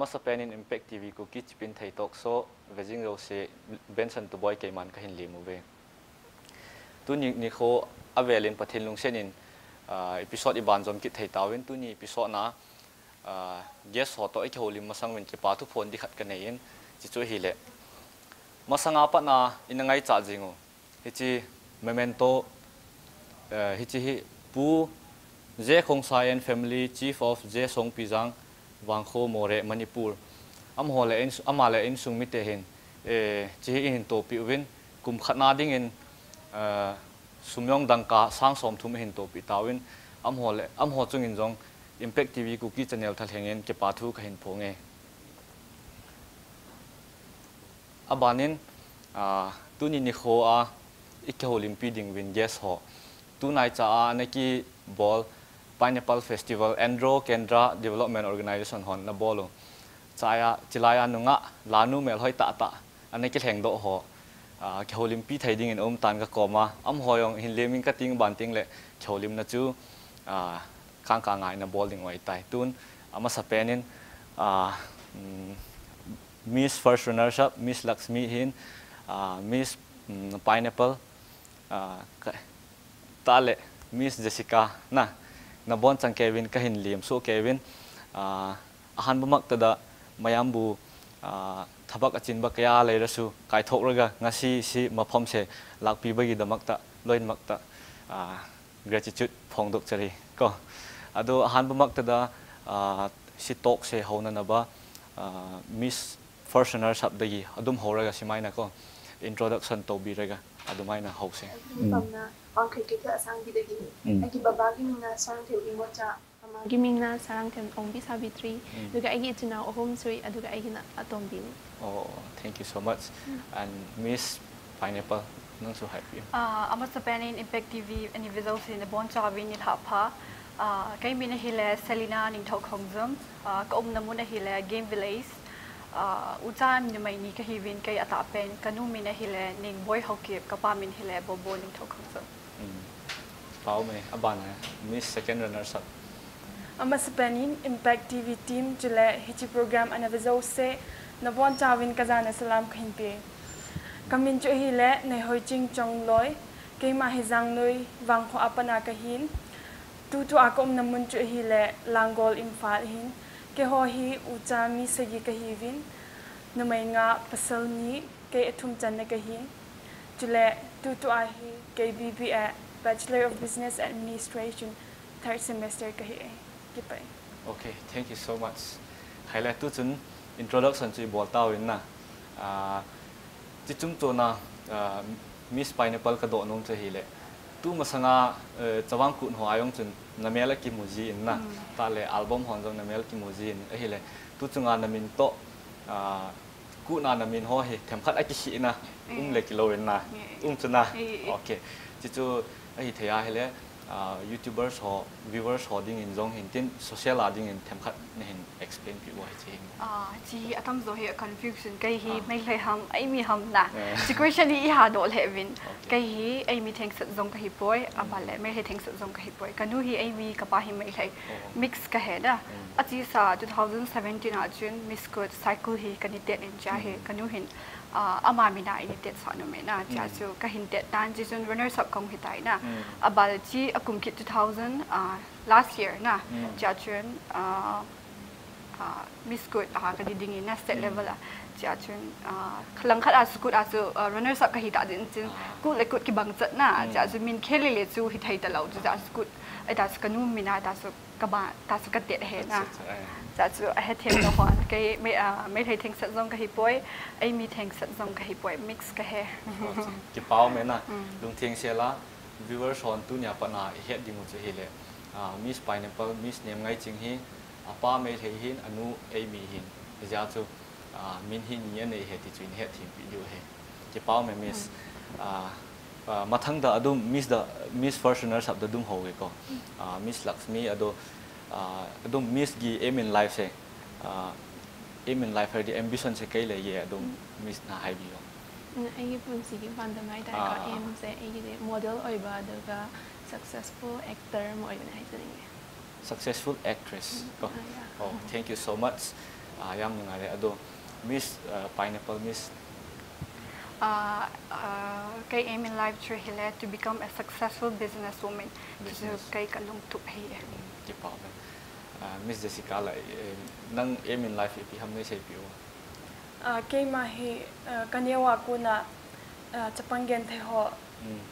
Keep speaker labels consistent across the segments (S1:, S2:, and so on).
S1: ama sa penin impact tv ko ki chipin thei tok so vejing ro se, benson to boy ke man ka hin limu ve. Tu ni ni kho avelin pathin lung senin ah, episode iban zom ki thei tawin tu ni episode na ah, guest ho to e kholim masang wen ki pa tu phone di khat ka nei in, chi chu hi le. Masanga pa na inangai cha jingu hi chi memento eh, hi chi hi pu je khong sai and family, chief of je song pizang วังโคโมเรมณีปูรอําหอและอินอามาและอินสุงมิเตเห็นเอจีอินโตปิวินกุมขนาดิงอินเอ่อสุมยองดังกาสร้างสมทุมเห็นโตปิตาวินอําหอและอําหอจุงอินจองอิมแพคทีวีกูกี้ชแนลทะเหงเงินเกปาทูกะเห็นพงเออาบานินอ่าตุนินิโคอาอิกโอลิมปิดิงวินเยสฮอตุนายจาอานกีบอล Pineapple Festival Andro Kendra Development Organization hon na bolo chaya, chilaya nunga, lanu mel hoi ta ta, ane ke heng do ho. Ah, ke holim pi thai ding in om tan ka koma, am hoyong hin leming ka ting ban ting le cholim na chu ah, kang ka ngai na bowling wai tai tun. Ama sa penin ah, mm, Miss First Runner Up, Miss Lakshmi hin Miss mm, Pineapple ta le, Miss Jessica, na na bon sang Kevin kahinlim so Kevin uh, ahan bumak tada mayambu uh, thabak achin ba kaya lay rasu kai thok raga ngasi si maphom se lakpi bagi damak ta loin mak ta uh, gratitude phong dok chari. Ko ado ahan bumak tada uh, si tok se hona na ba uh, miss freshener sabdagi adum horaga si maina ko. Introduction to biraga adumai na hause
S2: mm. okay, kita sang kita gini.
S1: Mm.
S2: Lagi hmm. mina sang hmm. tu ibu cak Mangi mina sarang tem ombi sabitri juga mm. ikut nak home sui aduga ikut nak atombi.
S1: Oh, thank you so much. Hmm. And Miss Pineapple, nang so happy.
S3: Ah, amat sepani impact TV ini visual sih ne bon cawi ni lapa. Kami mina hilah Selina nih tau kongzum. Ah, kau mina muna hilah game village. Ah, ujian ni mai ni kahivin kai atapen ya kanu mina hilah nih boy hockey kapamin hilah bobo nih tau kongzum.
S1: Mm. Pau me abana eh. Miss Second Runner Up.
S4: Ama sa Impact TV team jule hichi program ana vizo se na bon chawin kazana salam khin pe. Kamin chu hi le ne hoi ching chong loi ke ma hi jang noi wang kho apana ka hin, tu tu akom namun chu hi le langol imphal hin ke ho hi ucha mi se gi ka hi vin na nga pasal ni ke athum chan na ka hin jule tu tu a hi ke BBA Bachelor of Business Administration, third semester kahi kipai.
S1: Okay, thank you so much. Highlight tu chun introduction chui bol tao in na. Chi chung to na Miss Pineapple ka do nong che hile. Tu masanga chawang kun ho ayong chun namela ki muji in na. Ta le album hon jong namel ki muji in hile. Tu chunga namin to ku na namin ho he them khat aki hi na um le kilo in na. Um chuna. Okay. Chi chu ai thầy ai hele youtubers ho viewers ho ding in zong hin tin social ading in them khat ne hin explain pi wa chi
S3: ah chi atam zo he confusion kai hi mai lai ham ai mi ham na chi question hi ha do le vin kai hi ai mi theng sat zong ka hi poi aba le mai he theng sat zong ka hi poi kanu hi ai mi ka pa hi mai lai mix ka he da achi sa 2017 a jun miss good cycle hi kanite in cha he kanu hin ama mina ini tet sa no mena cha chu ka hin tet tan ji sun runner sub kong hitai na abal chi akum ki 2000 last year na cha chun miss good. A ka di ding na state level a cha chun khlang khat a skut a chu runner sub ka din chin ku le kut ki bang chat na cha chu min khele le chu hi thai ta lau chu cha skut ai ta ska nu mina ta su ka ba ta su ka tet he na cha chu a he them no hon kai me a me thai theng sat zong ka hi poi ai mi theng sat zong ka hi poi mix ka he
S1: ki pau me na lung theng se la viewers hon tu nya pa na he ding mu che hi le. Miss pineapple miss nem ngai ching hi apa me thei hin anu ei mi hin zia chu min hin ni ne he ti chuin he thim pi du he ti pau me miss mathang da adum miss da miss fortuner sab da dum ho ge ko miss lakshmi ado adum miss gi aim in life se aim in life her the ambition se kai le ye adum miss na hai bi yo
S2: ꯑꯩꯒꯤ ꯄꯨꯟꯁꯤꯒꯤ ꯄꯥꯟꯗꯝ ꯍꯥꯏꯇꯥꯔꯦꯀꯣ ꯑꯦꯝꯁꯦ ꯑꯩꯒꯤꯗꯤ ꯃꯣꯗꯦꯜ ꯑꯣꯏꯕ ꯑꯗꯨꯒ successful actor ꯑꯃ ꯑꯣꯏꯕꯅꯦ ꯍꯥꯏꯖꯅꯤꯡꯉꯦ
S1: successful actress. Oh, oh thank you so much. Ayam yang ada aduh. Miss uh, Pineapple Miss.
S3: Uh, uh, kay aim in life through hila to become a successful businesswoman. Business. Just kay kalung tup.
S1: Di problem. Miss Jessica lah, eh, eh, nang aim in life ipi ham nai piu.
S4: Kay mahi uh, kaniyaw ako na uh, cepang gente ho.
S1: Mm.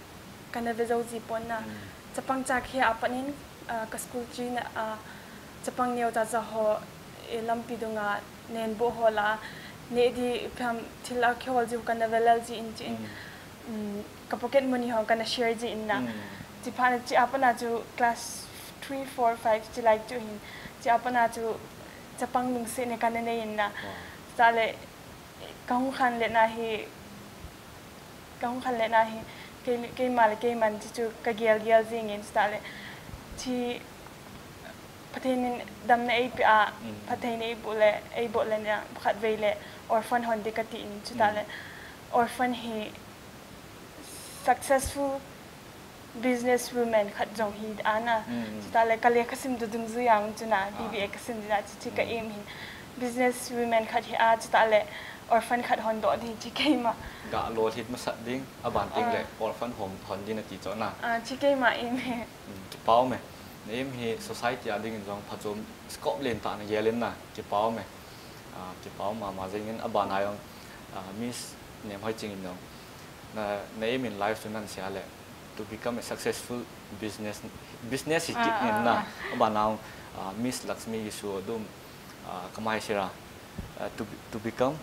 S4: Kana vezau zipon na
S1: mm.
S4: cepang cakhi apa nih ka school chin a chapang neo ta za ho e lam pi dunga nen bo ho la ne di pham thila khol ji ka velal ji in chin ka pocket money ho ka na share ji in na ti phan chi apana chu class 3 4 5 chi like chu hin chi apana chu chapang nung se ne ka ne in na ta le kaung khan le na hi kaung khan le na hi ke ke mal ke man chi chu ka gel gel jing in sta le chi patein dam na ai pa patein ai bole ai bole na khat vele orphan hon de kati in chuta le orphan he successful business women khat jong hi ana chuta le kale khasim du dung zu yang chuna bba khasim dina chi ka aim hi business women khat hi a chuta le orphan khat hon do di chi ke ma.
S1: Ga lo hit ma sat ding. Aban ting le orphan home hon din ti cho na
S4: a chi ke ma aim he.
S1: Ki pau me. Nem hi society ading in jong phachom scotland ta na yelen na ki pau me. A ki pau ma ma jing in. Aban ayong miss nem hoi ching in jong na name in life sunan sia le to become a successful business business hi kit nin na. aban naw miss lakshmi su dum kamai sira to to become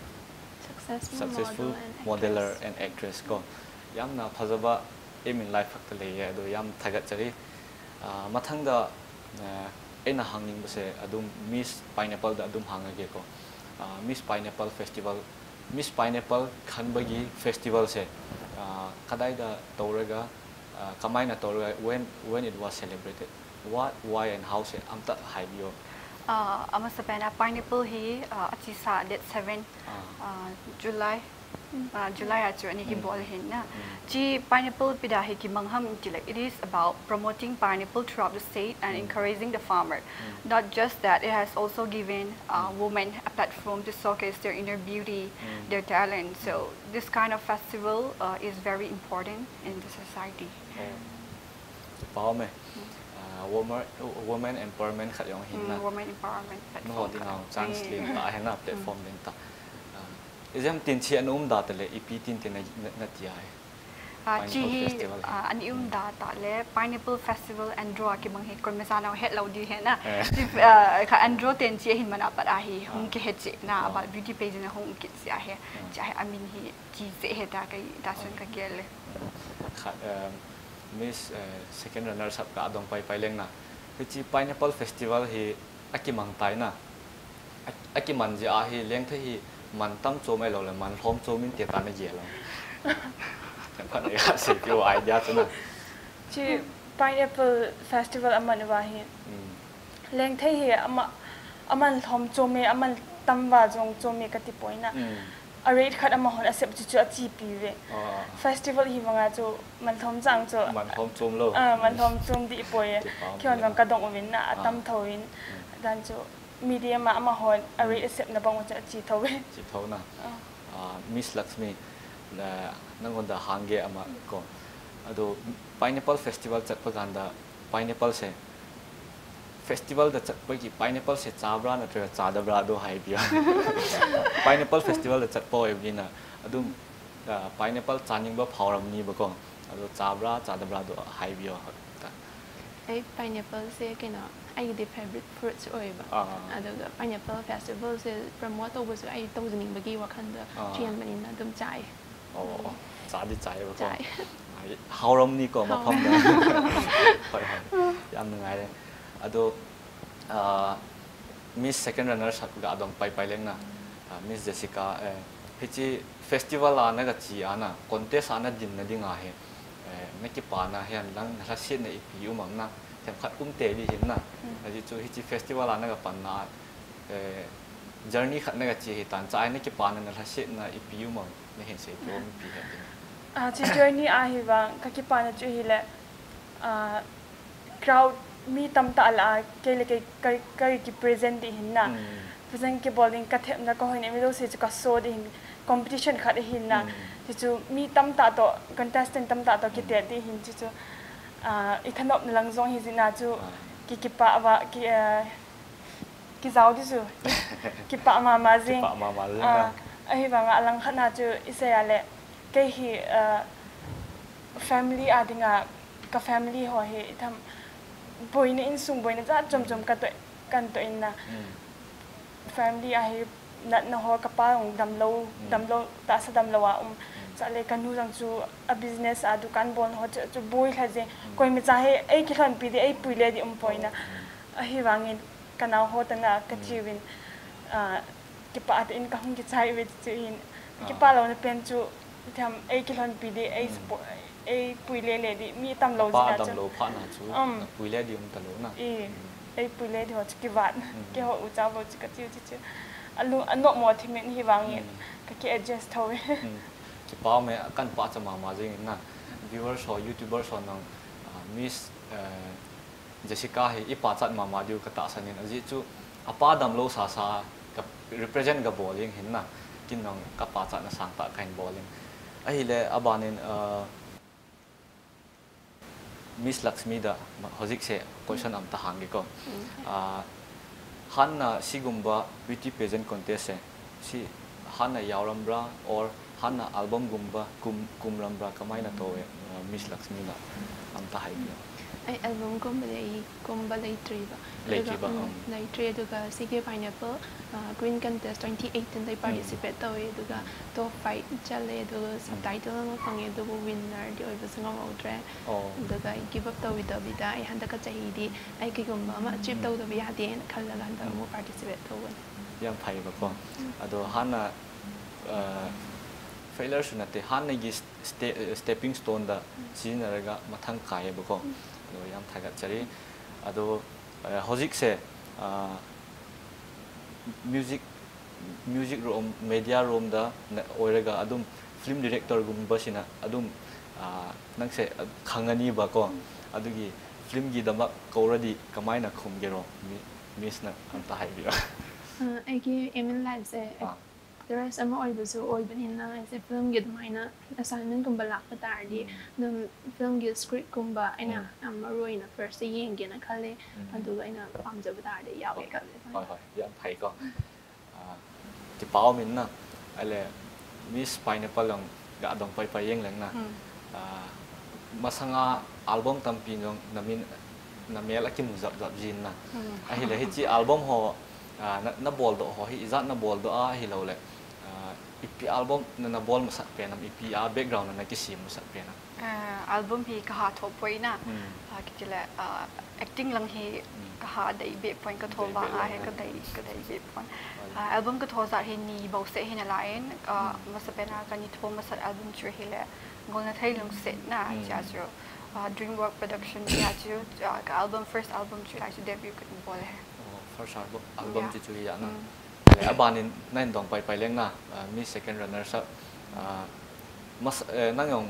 S2: successful, successful model modeler
S1: and actress ko. Yamna phajaba aim in life fakta le ya do yam thagat chari. Mathangda aina hanging base adum miss pineapple da adum hangage ko. Miss pineapple festival miss pineapple khanbagi festival se. Kadai da toraga kamaina toraga when when it was celebrated what why and how se amta haibio
S3: uh, ama sa pena pineapple hi uh, achi sa date 7 uh, July. Uh, July achu ani ki bol hin na chi pineapple pida hi ki mangham like it is about promoting pineapple throughout the state and encouraging the farmer. Not just that it has also given uh, women a platform to showcase their inner beauty their talent. So this kind of festival uh, is very important in the society.
S1: Bao me woman woman empowerment khat yong hin na mm,
S3: women empowerment no platform di ka. chance Eh, lin ta
S1: hena platform lin ta exam tin chi an um da tele ep tin tin na ti ai
S3: Ah, chi hi ah, an ium da ta le pineapple festival and draw ki mang he kon me sa na het lo di he na Eh. Ah, ka and draw ten chi hin mana pat a hi hum ke het chi na Ah. ba beauty page na hum ki chi a he chi a amin hi chi se he ta kai ta sun ka gel
S1: khat miss second runner sap ka dong pai pai leng na. Chi pineapple festival hi akimang tai na. Akiman ji a hi leng the hi man tam cho mai lo le man hom cho min te ta na ye lo kan phan ai ha se pyo idea chu na.
S4: Chi pineapple festival aman wa hi leng thei hi ama aman thom chome aman tamwa jong chome ka ti poina a rate khat ama hon accept chu chu achi pi ve. Festival hi manga chu man thom chang chu man
S1: hom chom lo. A man thom
S4: chom di pao kyon jong ka dong win na Ah. atam thoin dan chu media ma ama hon a rate accept na bang chu achi thowe
S1: chi thau na. Miss lakshmi na nangonda hange ama ko. Ado pineapple festival chatpa ganda. Pineapple se festival pineapple से चाब्रा नाथ चादब्रा pineapple festival चटना pineapple चाब फाउरमीबको अब चाब्रा चादब्रा
S2: पाइनएपल से क्या फेवरेट फ्रूट्स पाइनएपल फेस्टिवल से प्रमोट तब तौजनी वखंडी चाय
S1: चाद ado miss second runner sakuk adong pai pai lengna miss jessica hichi festival la ga chi ana contest ana din na dinga he me ki pa na hian lang na sa na i piu mang na tem khat um te li hin na a ji chu hichi festival ana ga pan na journey khat na ga chi hi tan chai na ki pa na na sa na i piu mang me hen se to mi pi hin
S4: a chi journey a hi wa ka ki pa na chu hi le crowd mi tam ta ala ke le ke ka ki present di hin na. Vezeng ke bowling ka them na ko hoine mi do se ka so di competition khat hin na. Ti chu mi tam ta to contestant tam ta to ki te di hin chi chu a i thanop na lang zong hi zina chu ki ki pa wa ki ki zau di chu. Ki pa ma ma zing. pa
S1: ma ma a
S4: ai wa nga lang khana chu ise ya le. Ke hi family adinga ka family ho he tham boina in sung boina za chom chom ka to kan to in na family a he nat na ho ka pa ong dam lo dam lo ta sa dam lo wa um. Cha le kan nu jang chu a business a dukan bon ho chu boi kha je koi mi cha he ai ki khan pi de ai pui le di um poina a hi wangin kana ho ta na ka chi win a ki pa at in ka hung ki chai wi chu in. Ki pa lo na pen chu tham ai ki khan pi de support ai pui le le di mi tam lo pa tam
S1: lo pha na chu pui le di um ta lo na
S4: ai pui le di ho chu ki wat ki ho u cha bo chu ka chi chi chu alu anok mo thi men hi wangin ka ki adjust ho
S1: ki pa me kan pa cha ma ma jing na viewers or youtubers or nang miss jessica hi i pa chat ma ma diu ka ta sanin aji chu apa dam lo sa sa ka represent ga bowling hin na kin nang ka pa chat na sang ta kain bowling. Ai le abanin miss lakshmi da hozik se question am ta hangi ko han na sigumba beauty pageant contest se si han na yaurambra or han na album gumba kum kumrambra kamai na to miss lakshmi na am ta hai
S2: ไออัลบั้มก็มาเลยก็มาเลยทรีบะเลยทรีบะอืมเลยทรีดูกาซีเกย์พายเนเปิลอ่ากรีนคอนเทสต์2018ที่ไปร่วมสิบเอ็ดตัวเองดูกาตัวไฟเจเลยดูสับไตเติลก็ฟังเองดูวินเนอร์ที่โอ้ยภาษาของเราตรงดูกาไอกิฟต์อัพตัววิดอบิดาไอฮันดักก็ใจดีไอคือกูมามาชิปตัววิดอบิดาเดนคัลล่าฮันดักมูไปร่วมสิบเอ็ดตัวเอง
S1: ยังไปบ้างอ่ะดูฮันน่าเอ่อ failure สุดนั่นเองฮันนี่ก็ step stepping stone ด่าซีนอะไรก็มาทั้งขายบุคค ꯑꯗꯨ ꯌꯥꯝ ꯊꯥꯒꯠꯆꯔꯤ ꯑꯗꯨ ꯍꯧꯖꯤꯛꯁꯦ music music ꯔꯣꯝ ꯃꯦꯗꯤꯌꯥ ꯔꯣꯝꯗ ꯑꯣꯏꯔꯒ ꯑꯗꯨꯝ ꯐꯤꯂꯝ ꯗꯤꯔꯦꯛꯇꯔꯒꯨꯝꯕꯁꯤꯅ ꯑꯗꯨꯝ ꯅꯪꯁꯦ ꯈꯪꯒꯅꯤꯕꯀꯣ ꯑꯗꯨꯒꯤ ꯐꯤꯂꯝꯒꯤꯗꯃꯛ ꯀꯧꯔꯗꯤ ꯀꯃꯥꯏꯅ ꯈꯨꯝꯒꯦꯔꯣ ꯃꯤꯁꯅ ꯑꯝꯇ ꯍꯥꯏꯕꯤꯔꯣ
S2: ꯑꯩꯒꯤ ꯏꯃꯤꯟ ꯂꯥꯏꯐꯁꯦ ꯗ꯭ꯔꯦꯁ ꯑꯃ ꯑꯣꯏꯕꯁꯨ ꯑꯣꯏꯕꯅꯤꯅ ꯑꯩꯁꯦ ꯐꯤꯂꯝꯒꯤ ꯑꯗꯨꯃꯥꯏꯅ ꯑꯦꯁꯥꯏꯟꯃꯦꯟꯒꯨꯝꯕ ꯂꯥꯛꯄ ꯇꯥꯔꯗꯤ ꯑꯗꯨꯝ ꯐꯤꯂꯝꯒꯤ ꯏꯁꯀ꯭ꯔꯤꯞꯀꯨꯝꯕ ꯑꯩꯅ ꯌꯥꯝ ꯃꯔꯨ ꯑꯣꯏꯅ ꯐꯥꯔꯁꯇ ꯌꯦꯡꯒꯦꯅ ꯈꯜꯂꯦ ꯑꯗꯨꯒ ꯑꯩꯅ ꯄꯥꯝꯖꯕ ꯇꯥꯔꯗꯤ ꯌꯥꯎꯋꯦ ꯈꯜꯂꯦ ꯍꯣꯏ
S1: ꯍꯣꯏ ꯌꯥꯝ ꯐꯩꯀꯣ ꯇꯤ ꯄꯥꯎ ꯃꯤꯟꯅ ꯑꯂꯦ ꯃꯤꯁ ꯄꯥꯏꯅꯦꯄꯜ ꯂꯪ ꯒꯥ ꯗꯣꯡ ꯄꯥꯏ ꯄꯥꯏ ꯌꯦꯡ ꯂꯪꯅ masanga album tampi jong namin namel akim zap zap jin na
S3: ahi le hi
S1: chi album ho na na bol do ho hi izat na bol do a hi lo le EP album nana bol masak pena EP a ah, background nana na kisi masak pena
S3: ah, album hi ka hat ho poi na. Hmm. Ah, acting lang hi
S1: hmm.
S3: ka ha dai be point ka thoba a he ka eh. dai ka dai be point. Album ka thoza hi ni bo se hi na lain. Hmm. Masak pena ka ni thoba masak album chu hi le gol na thai lung set na cha chu. Dreamwork production cha chu uh, album first album chu like debut ka bol he
S1: oh, first album album chu hi ya na. อาบานินนั่นต้องไปไปเลี้ยงนะมี second runner สักมานั่งยอง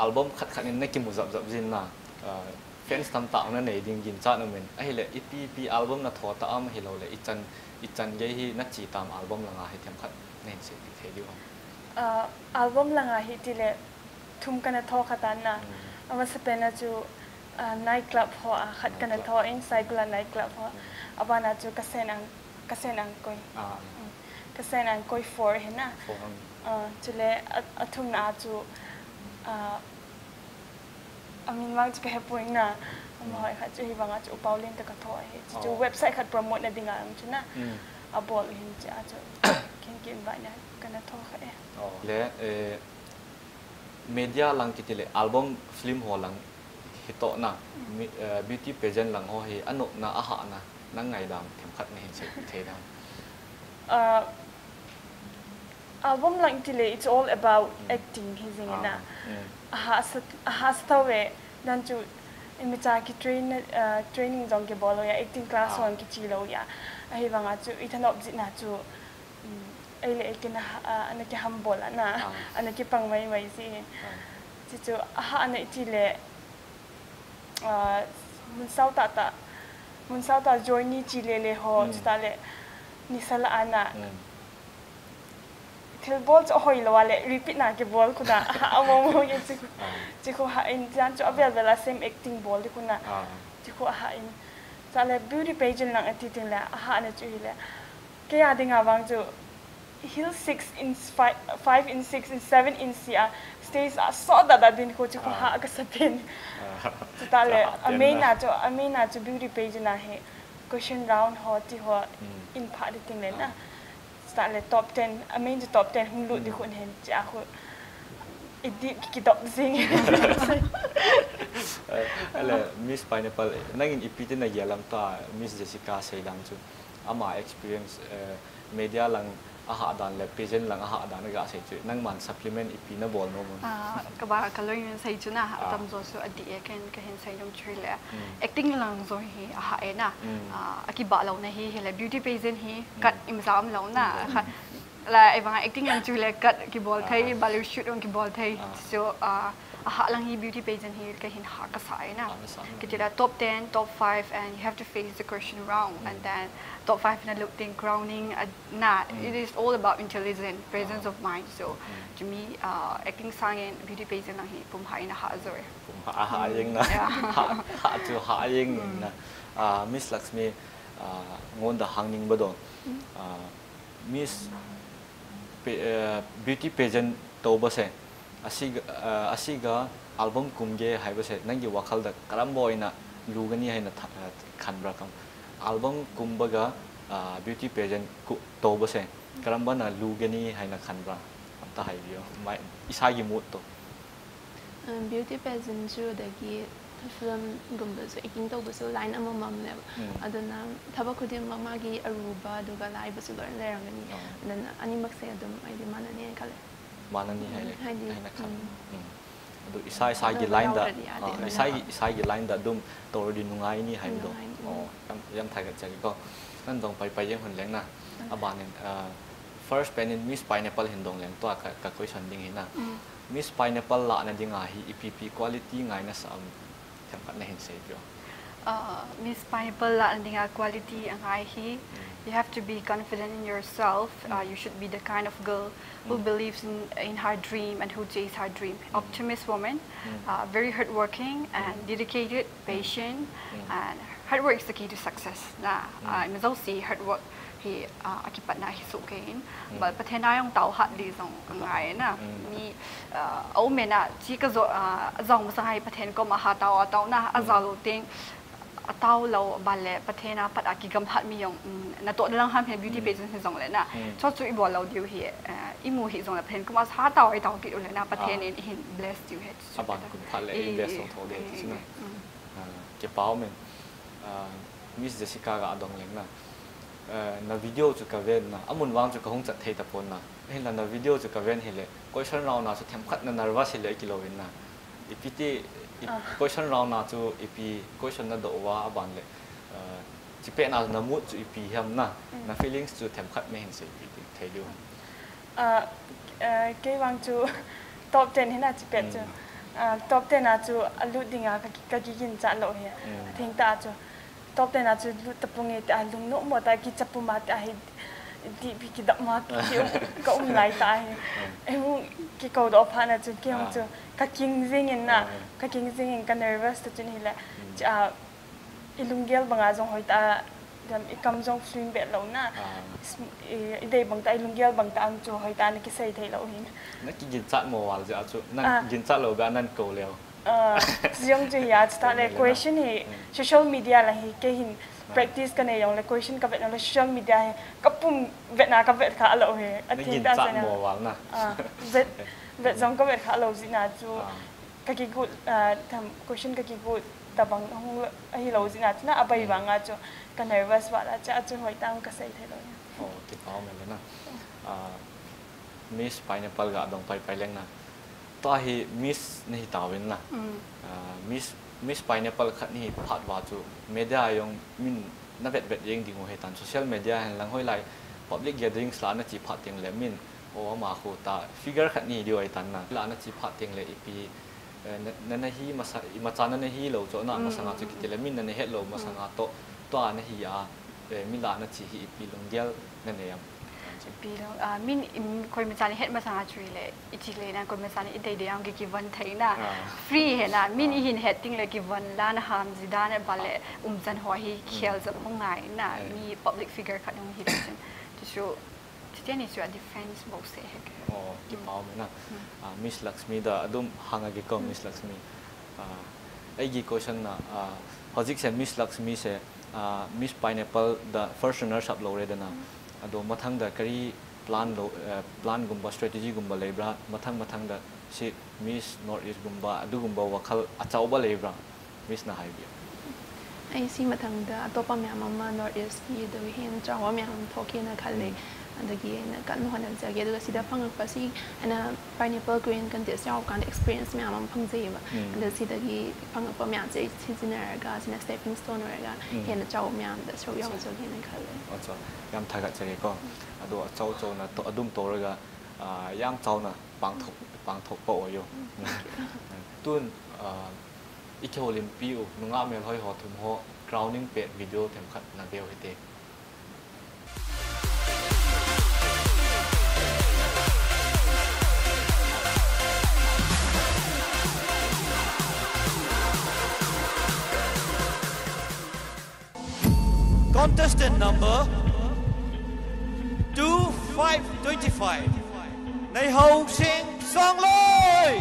S1: อัลบั้มขัดขัดนี่นักกิมุจับจับจินนะแฟนส์ทำต่างนั่นเองยิงยินจ้าหนึ่งเหมือนไอ้เลยอีพีพีอัลบั้มน่ะถอดตามให้เรา
S4: ka sen ang koi
S1: ah. mm.
S4: ka sen ang koi for he na chule uh, athum na chu uh, amin mang chu pe puing na mm. am hoi kha chu hi banga chu pau len ta ka tho he oh. chu website khat promote na dinga ang chu na mm. abol hin cha chu kin kin ba na kana tho kha e.
S1: Oh. Le e, media lang kitile album film ho lang hito na. Eh, beauty pageant lang ho he anok na aha na nang ngai dam. khat nahi se the da
S4: uh album like delay. It's all about mm. acting he's Ah, na ha ha stave eh, nan chu emi eh, cha ki train uh, training dong ke bolo ya acting class one ki chilo ya. Ai wanga ah, chu ithan op jit na chu hmm, ai le ekena ana ke ham bola ana ke pang mai mai
S1: si
S4: chu ha ana itile uh ah, mun sautata mun sa ta join ni ji le le ho hmm. ta le ni sala ana
S1: mm.
S4: bol cho hoi hoilo wale repeat na ke bol kuna. Ha, mo ye chi chi ko ha in. Jan cho abya the same acting bol de kuna.
S1: Ah.
S4: Chi ko ha in. Ta le beauty page nang ati ting la ha na ju le. Ke ya dinga wang ju heel 6 inch, 5, five inch, 6 inch, 7 inch siya. Stays a so da da din ko chu ko ha ka sapin.
S1: To ta le amei na
S4: to amei na to beauty page na he. Question round ho ti ho in part thing le na. Ta le top 10 amei to top 10 hum lu di ko hen cha ko. Idi ki top zing.
S1: Ale Miss Pineapple nangin ipitin na yalam ta Miss Jessica Seidang chu. Ama experience media lang aha dan le pejen lang aha dan ga sai chu nang man supplement ipi na bol no mun
S3: ah ka ba ka lo yin sai chu na ha tam zo su adi e ken ka hen sai dom chui le acting lang zo hi aha e na a ki ba lo na hi hi le beauty pejen hi kat im sam lo na la evang acting lang chui le kat ki bol thai ba lo shoot on ki bol thai so ah hak lang hi beauty pageant hi ke hin hak sai na.
S1: Kiti hmm.
S3: la top 10 top 5 and you have to face the question round. Mm. and hmm. then top 5 na look thing crowning uh, na mm. it is all about intelligence presence wow. of mind. So mm. to me uh, acting sang in beauty pageant lang hi pum hai na hazor
S1: pum ha ha ying hmm, na. ha ha ha ying na. Uh, miss lakshmi uh, ah, ngon da hanging badon uh, miss pe, uh, beauty pageant tobase asiga asiga album kumge haibase nangi wakhalda karamba na lugani haina khanbra kam album kumbaga beauty pageant tobase karamba na lugani haina khanbra amta haibiyo mai isagi mood to
S2: beauty pageant ju dagi film gumbasu acting tobase line ama mam ne adana thaba khudim mama gi aruba duga laibasu lor lerangani dan ani makse adum ai manane kale
S1: maknanya hmm. hanya hanya kan hmm. aduh isai ah, isai je lain dah.
S2: uh, isai
S1: isai je lain dah. Dum toro di nungai ni hai do oh yang yang kat jadi ko nan dong pai pai yang hun leng na ah. aban uh, ah, first penin miss pineapple hindong leng to ka ka koi san ding hina
S3: hmm.
S1: miss pineapple la na ding hi ipp quality ngai na sam thang kat na hin se jo.
S3: Miss pineapple la na ding quality ngai hi. Hmm. You have to be confident in yourself. Uh, you should be the kind of girl who believes in, in her dream and who chase her dream. Optimist woman uh, very hardworking and dedicated patient and hard work is the key to success. Na uh, mm. si hard work hi uh, akipat na hi sukain but patena yung tao hat li zong ang na. Mi uh, au me na chi ka zo uh, zong sa hai ko ma ha tao tao na azalo ting tao lo bale patena pat aki gam hat mi yong na to lang ham he beauty pageant he zong le na cho chu i bo lo diu hi imu hi zong la pen ko ma sa tao ai tao ki le na paten in hin bless you he อาบานคุณพัดเลยเบสของโทเดใช่ไหม
S1: เก็บเป้ามันมิสเจสิก้ากับอดงเลี้ยงนะในวิดี question round na chu ep question na do wa ban le chỉ biết nào nó muốn chụp EP ham na na feelings chụp thèm khát mẹ hình sự bị thấy được
S4: à cái vang chụp top 10 thế nào chỉ biết chụp top 10 là chụp lúc đi ngang cái cái kinh trả lộ hả thính ta chụp top 10 là chụp lúc tập trung cái lúc nỗ mà ta cái tập trung mà ta đi bị cái đập mà kiểu cậu lại ta em cái cầu đó phải là chụp cái ông chụp ka king zing in na. Ah. Ka king zing in ka nervous ta chun hila. Hmm. Cha ilungel banga jong hoi ta dam ikam jong swing bet lo na.
S1: Ah.
S4: Idei bang ta ilungel bang ta ang chu hoi ta ni ki sei thei lo hin.
S1: Na ki gin chat mo wal ja chu nan gin ah. chat lo ga nan ko leo.
S4: Jong chu ya sta le question hi. Hmm. Social media la hi ke hin practice ka ne yong le question ka vet na social media ka pum vet na ka vet ka lo he a thi ta sa na. mo
S1: wal na.
S4: Vet. wird so ein Gewehr hallo zina. Na zu kaki gut ah, tam question kaki gut da hong eh, hi lo zina. Na na abai hmm. bang a zu kan nervous wa la cha zu hoi tam ka sei the lo ya
S1: oh ti pa me na miss pineapple ga dong pai pai leng na to hi miss nei hi tawin na miss miss pineapple khat ni phat wa zu media yong min na vet vet yeng ding ho he tan. Social media han lang hoi lai. Public gatherings la na chi phat ting le min. โอ้มาโคตาฟิกเกอร์ขันนี่เดียวไอ้ตันนะลานะจิพัดเองเลยอีปีนั่นนะฮีมาสักมาจานนั่นนะฮีเราจดน่ะมาสังกัดจุกิเตลมินนั่นนเฮ็ดเรามาสังกัดตัวนั่นฮีอามิลานะจิฮีอีปีลงเดียวนั่นเอง
S3: ปีแล้วมินคนมาจานเฮ็ดมาสังกัดจุยเลยอีจิเลยนะคนมาจานอีเดียเดียวกิกิวันไทยนะฟรีเห็นนะมินอีหินเฮ็ดติ้งเลยกิวันล้านฮามจีดานะบัลเล่อุ้มจันหัวฮีเคียวจะพงไงนะมี public figure ขนยงฮีดังเช่นที่ชู ꯇꯦꯅꯤꯁꯁꯨ difference ꯃꯣꯁꯦ ꯍꯦꯛ
S1: ꯑꯣ ꯀꯤ ꯄꯥꯎ ꯃꯦꯅ ꯃꯤꯁ ꯂꯛꯁꯃꯤ ꯗ ꯑꯗꯨꯝ ꯍꯥꯡꯒꯦ ꯀꯣ ꯃꯤꯁ ꯂꯛꯁꯃꯤ ꯑꯩꯒꯤ ꯀꯣꯏꯁꯟ ꯅ ꯍꯧꯖꯤꯛꯁꯦ ꯃꯤꯁ ꯂꯛꯁꯃꯤ ꯁꯦ ꯃꯤꯁ ꯄꯥꯏꯅꯦꯄꯜ ꯗ ꯐꯥꯔꯁ ꯔꯅꯔꯁ ꯑꯞ ꯂꯧꯔꯦꯗꯅ ꯑꯗꯣ ꯃꯊꯪꯗ ꯀꯔꯤ ꯄ꯭ꯂꯥꯟ ꯄ꯭ꯂꯥꯟꯒꯨꯝꯕ ꯁ꯭ꯇ꯭ꯔꯦꯇꯦꯖꯤꯒꯨꯝꯕ ꯂꯩꯕ꯭ꯔꯥ ꯃꯊꯪ ꯃꯊꯪꯗ ꯁꯤ ꯃꯤꯁ ꯅꯣꯔꯠ ꯏꯁꯒꯨꯝꯕ ꯑꯗꯨꯒꯨꯝꯕ ꯋꯥꯈꯜ ꯑꯆꯧꯕ ꯂꯩꯕ꯭ꯔꯥ ꯃꯤꯁꯅ ꯍꯥꯏꯕꯤꯌꯨ
S2: ꯑꯩ ꯁꯤ ꯃꯊꯪꯗ ꯑꯇꯣꯞꯄ ꯃꯌꯥꯝ ꯑꯃ ꯅꯣꯔꯠ ꯏꯁꯀꯤ ꯑꯗꯨꯒ ꯍꯦꯟꯅ ꯆꯥꯎꯕ ꯃꯌꯥꯝ ꯊꯣꯛꯀꯦꯅ ꯈꯜꯂꯤ ꯑꯗꯒꯤ ꯑꯩꯅ ꯀꯟꯅ ꯍꯣꯠꯅꯖꯒꯦ ꯑꯗꯨꯒ ꯁꯤꯗ ꯐꯪꯉꯛꯄꯁꯤ ꯑꯩꯅ ꯄꯥꯏꯅꯦꯄꯜ ꯒ꯭ꯔꯤꯟ ꯀꯟꯇꯦꯁ ꯌꯥꯎꯔꯀꯥꯟꯗ ꯑꯦꯛꯁꯄꯤꯔꯤꯌꯦꯟꯁ ꯃꯌꯥꯝ ꯑꯃ ꯐꯪꯖꯩꯑꯕ ꯑꯗ ꯁꯤꯗꯒꯤꯐꯪꯉꯛꯄ ꯃꯌꯥꯝꯁꯦ ꯑꯩ ꯁꯤꯖꯤꯟꯅꯔꯒ ꯁꯤꯅ ꯁ꯭ꯇꯦꯞꯄꯤꯡ ꯁ꯭ꯇꯣꯟ ꯑꯣꯏꯔꯒ ꯍꯦꯟꯅ ꯆꯥꯎꯕ ꯃꯌꯥꯝꯗ ꯁꯔꯨꯛ ꯌꯥꯎꯖꯒꯦꯅ ꯈꯜꯂꯦ
S1: ꯑꯆꯥ ꯌꯥꯝ ꯊꯥꯒꯠꯆꯔꯦꯀꯣ ꯑꯗꯣ ꯑꯆꯧ ꯑꯆꯧꯅ ꯑꯗꯨꯝ ꯇꯧꯔꯒ ꯌꯥꯝ ꯆꯥꯎꯅ ꯄꯥꯡꯊꯣꯛ ꯄꯥꯡꯊꯣꯛꯄ ꯑꯣꯏꯌꯣ ꯇꯨꯟ ꯏꯊꯦ ꯑꯣꯂꯤꯝꯄꯤꯌꯨ ꯅꯨꯡꯉꯥ ꯃꯦꯜ ꯍꯣꯏ ꯍꯣ ꯊꯨꯝ ꯍꯣ ꯀ꯭ꯔꯥꯎꯅꯤꯡ ꯄꯦꯠ ꯚꯤꯗꯤꯑꯣ ꯊꯦꯝꯈꯠ ꯅꯥꯕꯦ ꯍꯣꯏ ꯇꯦ
S5: contestant number 2525 Này Hậu Sinh Song Lôi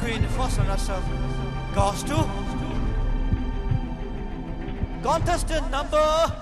S5: Queen first runner-up goes to contestant number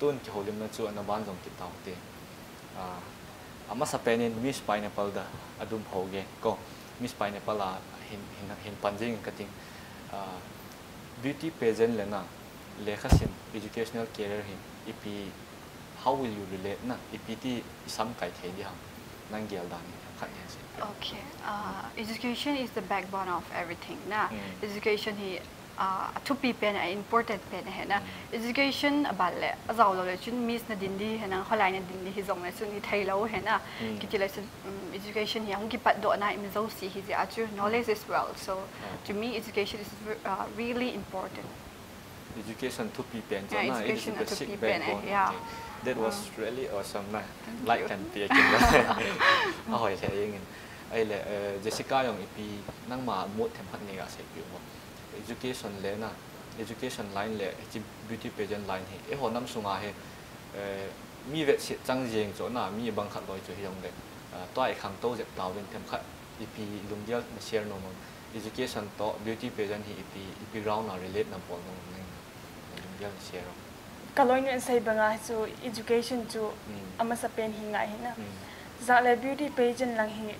S1: tuân ki holim na chu an ban jong ki taw te ama sa penin miss pineapple da adum hoge ko miss pineapple a hin hin hin panjing kating beauty pageant le na lekha sin educational career hin ipi how will you relate na ti sam kai thei di ham nang gel hen si
S3: okay uh, education is the backbone of everything na mm. education hi thu pi pen a important pen he na education abal le azaw lo chun miss na din di he na holai na din di hi zong le chun ni thai lo he na ki le education hi ang ki pat do na im zo si hi a chu knowledge as well. So to me education is uh, really important.
S1: Education thu pi pen na education to pi pen yeah. that was really awesome na. Like can be a kin a hoi the yin ai le jessica yong ipi nang ma mot them phat ni ga se pi mo education le na education line le chi beauty pageant line he e ho nam sunga he mi ve si chang jeng cho na mi bang khat loi chu hi yong le to ai khang to je taw ben them khat ipi lungyal na share no mo education to beauty pageant hi ipi ipi round na relate na pol no nang lungyal share
S4: kaloi ngen sai banga chu education chu ama sa pen hi ngai na za le beauty pageant lang hi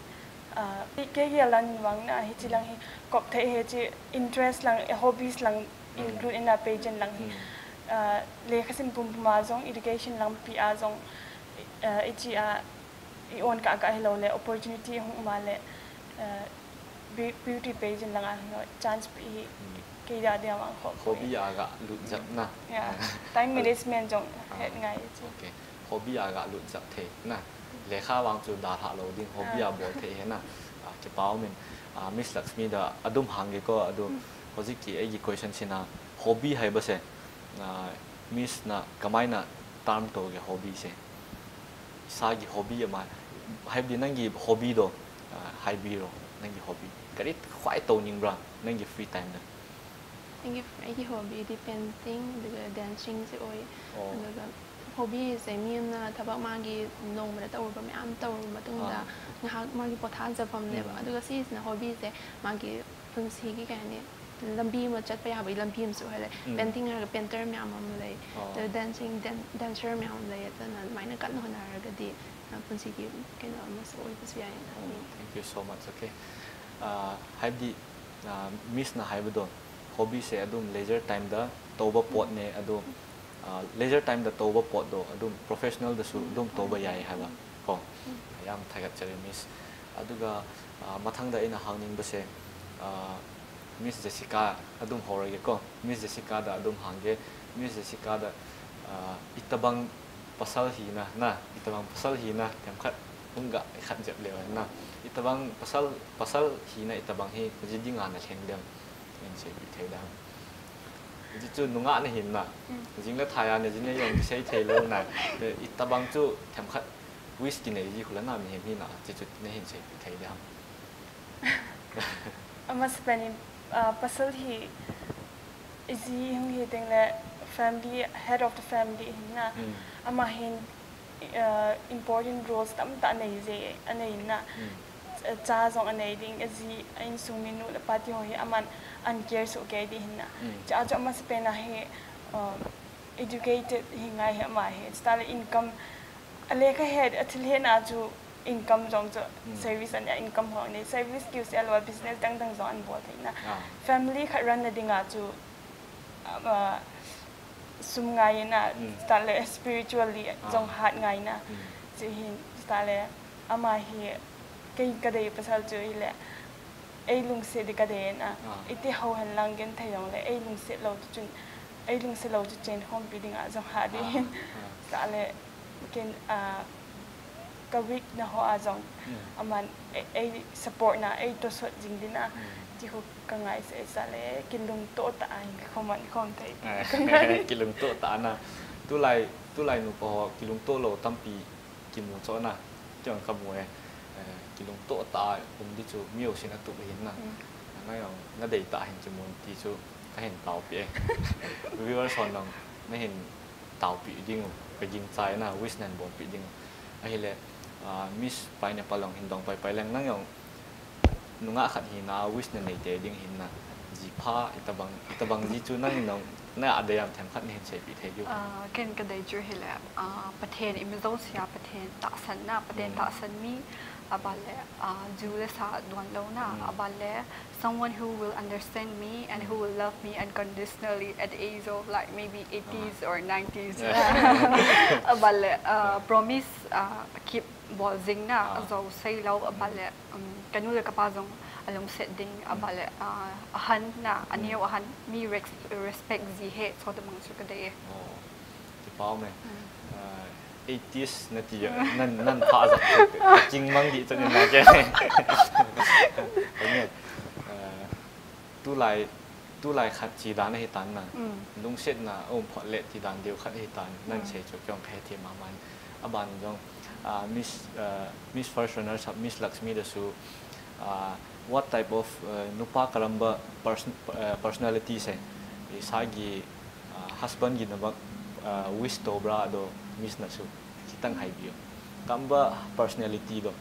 S4: ke ye lan wang na hi chi lang hi kop the he chi interest lang hobbies lang include in a page lang hi le khasim pum ma zong education lang pi a zong e chi a i on ka ka hello le opportunity hong ma le beauty page lang a chance pi ke da de ma kho hobby
S1: a ga lu jap na time
S4: management jong het ngai chi
S1: okay hobby a ga lu jap the na lệ khá vàng chủ đà hạ đi hôm bia bỏ thế hệ na cái bảo mình à Miss Lakshmi đã adum hàng cái có adum có cái cái question xin na hobby hay bớt sẽ à Miss na cái na tam tổ cái hobby sẽ sao cái hobby mà hay đi năng cái hobby đó hay bi rồi năng cái hobby cái đấy khoái tổ nhưng ra năng cái free time đó
S2: năng cái cái hobby đi painting được dancing sẽ ôi được Hobi is I mean na uh, thaba magi nong mera tau ba am tau ba tung da nga ha magi potan sa pam ne ba adu ga is na hobby is eh, magi pun si gi ka ne eh. lambi ma chat pa ya ba lambi am so ha le painting ha painter me am am le the dancing dancer me am le ta na mai lah, na kan ho na ra ga di na pun si gi ka na ma so oi pas ya ne
S1: thank you so much okay. Ah, uh have di ah, miss na haibdon Hobi se adum leisure time da tau pot ne adum. Uh, leisure time da toba pot do adum professional da su dum toba yai haba ko yam thaga chari miss. Aduga uh, mathang da ina hangning ba se uh, miss jessica adum horage ko miss jessica da adum hangge miss jessica da itabang pasal hina na itabang pasal hina tem khat unga khat jeb le na. Itabang pasal pasal hina itabang he jidinga na thengdem en se bi thaidang จู่ๆหนูงะในห็นนะจริงแล้วทายาเนี่ยจริงๆยังใช้เทเลอร์นะอีตาบังจู่แถมคัดวิสกี้เนี่ยยี่คนละน่ามีเห็นนี่นะจู่ๆในห็นใช้ไทยดำ
S4: มาสเป็นอ่าพัสดุที่อีจีหงเหติงละ family head of the family นนะอามาเห็น important roles ตั้มตั้งในเจอันไหนนะจ้าจงอันไหนดิ่งอีจีอินซูมินุและปาร์ตี้หงเหอามัน the na hin na an care so ke di hinna cha cha ama spend hi educated hi ngai hi ama hi style income. Ale ka head athil he na chu income jong cho service an income ho ne service gives alwa business dang dang zong an bo na family khat run na dinga chu sum ngai na style spiritually jong hat ngai na chi hin style ama hi kai ka dei pasal chu ile ai lung se de ka de na ite ho han lang gen thai yong le ai lung se lo chun ai lung se lo chu chen hom pi ding a jong ha de style ken a ka week na ho a jong aman ai support na ai to so jing din na. Chỉ có cái ngày sẽ sẽ lẽ cái lùng tổ tạ không mạnh không thấy
S1: cái lùng tổ tạ na. Tu lại tu lại nụ bỏ cái lùng tổ lô tâm pi cái mù chỗ na chẳng กิลงตัวตายผมที่จูมีโอชินะตุเห็นนะนั่นอย่างนั่นเดตาเห็นจมูกที่จูก็เห็นเต่าเปียวิวร์ชอนลองไม่เห็นเต่าปีดิ้งไปยิงใจนะวิสเนนบอมปีดิ้งไอ้เละมิสไปเนี่ยปลองหินดองไปไปแรงนั่งอย่างนุ่งอาขัดหินาวิสเนนในเดดิ้งหินนะจีพ้าอิตาบังอิตาบังจีจูนั่งอย่างน่าอาจจะยังแถมขัดเห็นเชยปีเทยุ
S3: เกณฑ์ก็ได้จูเห็นแหละประเทศอิมันต้องเซียประเทศตะสันนะประเทศตะสันมี a ballet uh, sa Duanlona, mm. a ballet, someone who will understand me and who will love me unconditionally at the age of like maybe 80s or 90s. Yeah. a ballet, uh, promise uh, keep bolzing na, ah. so say law hmm. a ballet, um, kanula kapazong along set ding hmm. a ballet, uh, ahan na, hmm. aniyo ahan, me respect zihe, so the mga sukadaye.
S1: Oh, the palme.
S3: Mm.
S1: 80s na ti nan nan pha za jing mang di chen na ke ne tu lai tu lai khat chi dan he tan na. Lung set na om pho le ti dan deu khat he tan nan che chu kyong phe ti ma man. Aban jong. Uh, Miss uh, Miss First Runner Miss Lakshmi Dasu uh, what type of uh, nupa karamba person, uh, personality se? Isagi uh, husband gi wish to bra do Miss Nasu kitang hai bio kamba personality do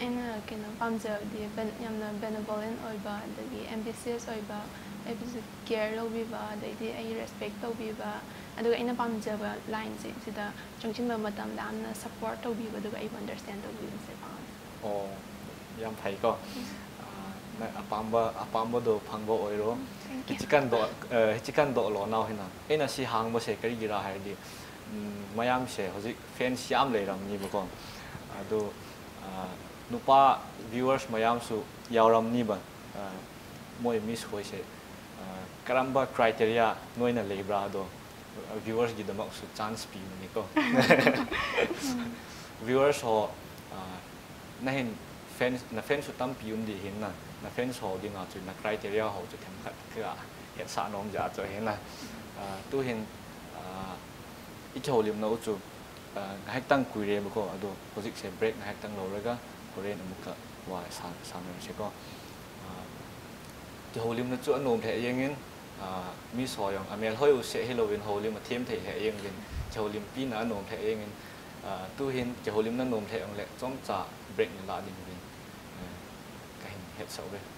S2: ꯑꯩꯅ ꯀꯩꯅꯣ ꯄꯥꯝꯖꯕꯗꯤ ꯌꯥꯝꯅ ꯕꯦꯅꯕꯣꯂꯦꯟ ꯑꯣꯏꯕ ꯑꯗꯒꯤ ꯑꯦꯝꯕꯤꯁꯤꯌꯁ ꯑꯣꯏꯕ ꯑꯩꯕꯨꯁꯨ ꯀꯦꯌꯔ ꯂꯧꯕꯤꯕ ꯑꯗꯩꯗꯤ ꯑꯩ ꯔꯦꯁꯄꯦꯛ ꯇꯧꯕꯤꯕ ꯑꯗꯨꯒ ꯑꯩꯅ ꯄꯥꯝꯖꯕ ꯂꯥꯏꯟꯁꯦ ꯁꯤꯗ ꯆꯪꯁꯤꯟꯕ ꯃꯇꯝꯗ ꯌꯥꯝꯅ ꯁꯞꯄꯣꯔꯠ ꯇꯧꯕꯤꯕ ꯑꯗꯨꯒ ꯑꯩꯕꯨ ꯑꯟꯗꯔꯁꯇꯦꯟ ꯇꯧꯕꯤꯕꯁꯦ ꯄꯥꯝꯃꯦ
S1: ꯑꯣ ꯌꯥꯝ ꯐꯩꯀꯣ ꯅꯪ ꯑꯄꯥꯝꯕ ꯑꯄꯥꯝꯕꯗꯣ ꯐꯪꯕ ꯑꯣꯏꯔꯣ ꯍꯤꯆꯤꯀꯟꯗꯣ ꯍꯤꯆꯤꯀꯟꯗꯣ ꯂꯣ ꯅꯥꯎ ꯍꯦꯟꯅ ꯑꯩꯅ ꯁꯤ ꯍꯥꯡꯕꯁꯦ ꯀꯔꯤꯒꯤꯔꯥ ꯍꯥꯏꯔꯗꯤ ꯃꯌꯥꯝꯁꯦ ꯍꯧꯖꯤꯛ ꯐꯦꯟꯁ ꯌꯥꯝ ꯂꯩꯔꯝꯅꯤꯕꯀꯣ ꯑꯗꯨ nupa viewers mayamsu yauramniba moi miss hoise karamba criteria noina lebra do viewers gi damak su chance pi ni ko viewers ho nahin fans na fans su tam pi um di hin na na fans ho di nga chu na criteria ho chu them khat ka ya sa nom ja cho hin na tu hin ít hồ liêm nấu chụp ngay tăng quỳ rèm break ngahek tăng lâu rồi cả có rèm wa cái vài sáng sáng rồi sẽ có thì hồ liêm nó chỗ mi soi yang amel hoi sẽ hello in hồ liêm mà thêm thể hệ yên yên hồ liêm pin nó nôm thế yên tu hin hồ liêm nó nôm thế ông lệ trong trả break là đình đình bin ka hin het về ve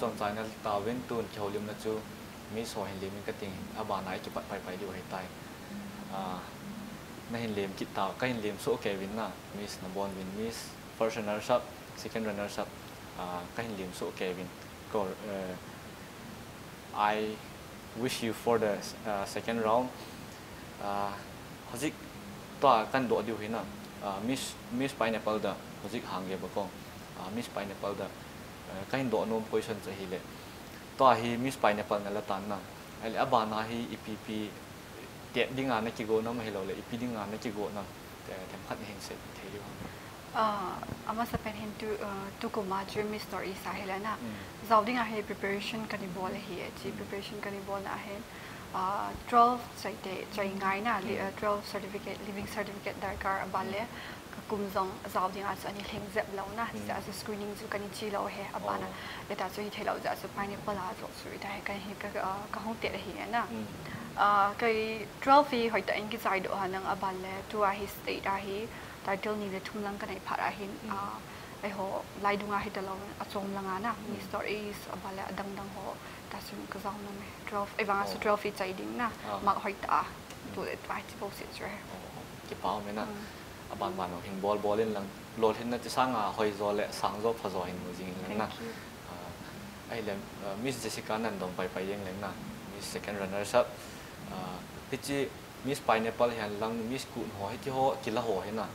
S1: chọn trái chai na ta wen tun khau lim na chu mi so hin cái ka ting aba này chụp pat phải phải điều hai tai à, na hình liêm, ki ta cái hình liêm số ke win na miss na bon win miss first runner up second runner up à cái hình liêm số ke win có I wish you for the uh, second round à, hozik to căn do điều hình uh, miss miss pineapple da hozik hàng ba bà con miss pineapple da kain do nom position cha hi le to hi miss pineapple na la tan na ale abana hi ipp te dinga na ki go na ma hi lo le ip dinga na ki go na te tem khat heng se the ri
S3: ama sa pen hin tu tu ko ma dream story sa helana zawding a he preparation kani bol hi chi preparation kani bol na he. 12 sai te chai ngai na 12 certificate living certificate darkar abale kum zong zawding as ani hling zep lo na. Sa as screening zu kani chi lo he abana leta chu hi thelo za su pineapple ha zo su ita he kai hi ka ka hong te hi na. Kai 12 fi hoi ta in ki sai do hanang abale tu a hi state a hi title ni le thum lang kanai phara hin. A ai ho lai dunga hi talo a chom langa na. Ni stories abale adang dang ho ta sun ka zong na me. 12 ai wanga su 12 fi chai ding na. Ma hoi ta tu le twa ti bo sit re
S1: ki pao me na ban ban no hing bol bolin lang lo thin na ti sanga hoi zo le sang zo pha zo hin mu jing lang na ai le miss jessica nan dom pai pai yeng leng na miss second runner up ti chi miss pineapple hian lang miss kun ho hi ti ho kila ho he na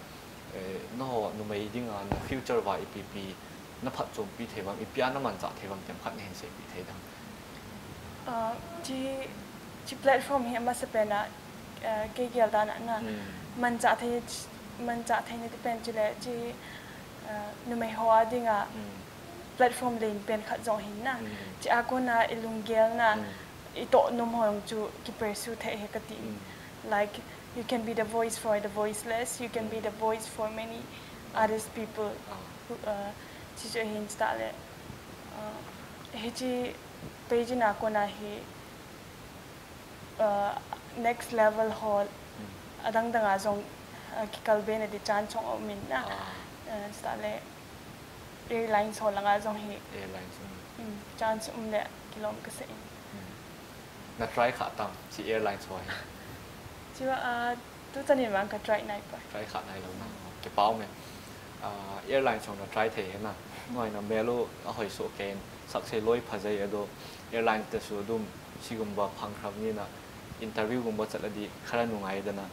S1: no ho nu mai ding an future vai pp na phat chom pi thewam i pian na man cha thewam tem khat hen se pi the da
S4: ji ji platform hi ma se pena ke gel da na na man cha the mạnh giả thế này bên chỉ chỉ nó mấy hoa ngang platform lên bên khát dòng hình na chỉ à cô na ilung gel na ito nôm hong chu cái pursue hệ cái team like you can be the voice for the voiceless you can be the voice for many others people who chi cho hin sta le he chi page na ko na hi next level hall adang danga zong ki kalbe na di chan chong o min na sta le airlines hall nga zong hi
S1: airlines
S4: chance um le kilom ka se
S1: na try khả tam chỉ airlines thôi
S4: chứ à tôi tin rằng cái try này phải
S1: try khả này lâu nào cái bao mẹ airline trong nó try thế na ngoài nó mẹ lo hỏi số kén sắc sẽ lôi phá dây ở đó airline tới số đum si gum ba phang khắp như na interview gum ba là nung na cái na cái da ke pa nungai se pa se bra na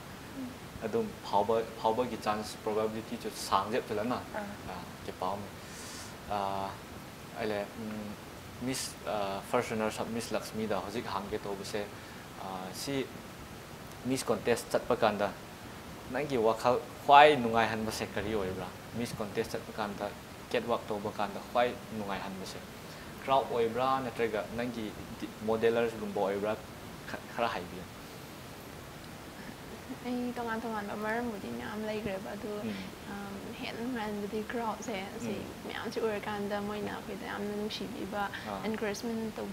S1: ꯑꯗꯨꯝ ꯐꯥꯎꯕ ꯐꯥꯎꯕꯒꯤ ꯆꯥꯟꯁ ꯄ꯭ꯔꯣꯕꯥꯕꯤꯂꯤꯇꯤꯁꯨ ꯁꯥꯡꯖꯦ ꯐꯖꯅ ꯀꯦ ꯄꯥꯎ अहिले miss first runners miss लक्ष्मीद हजिक हांगे तौबसे सी मिस कॉन्टेस्ट चटप कांद नंगी वखल ख्वाई नुगाइहनबसे से ओइब्रा मिस कॉन्टेस्ट चटप कांद कैटवॉक तौब कांद ख्वाई से क्राउड होब्रा नग नंगी मॉडलर्स गुंबा खरा हाइबिया
S2: นงานที่กรอบเสียสิไม่เอาช่วยกันแต่ไม่น่าไปแต่อันนั้นชีวิตว่า encouragement ตัว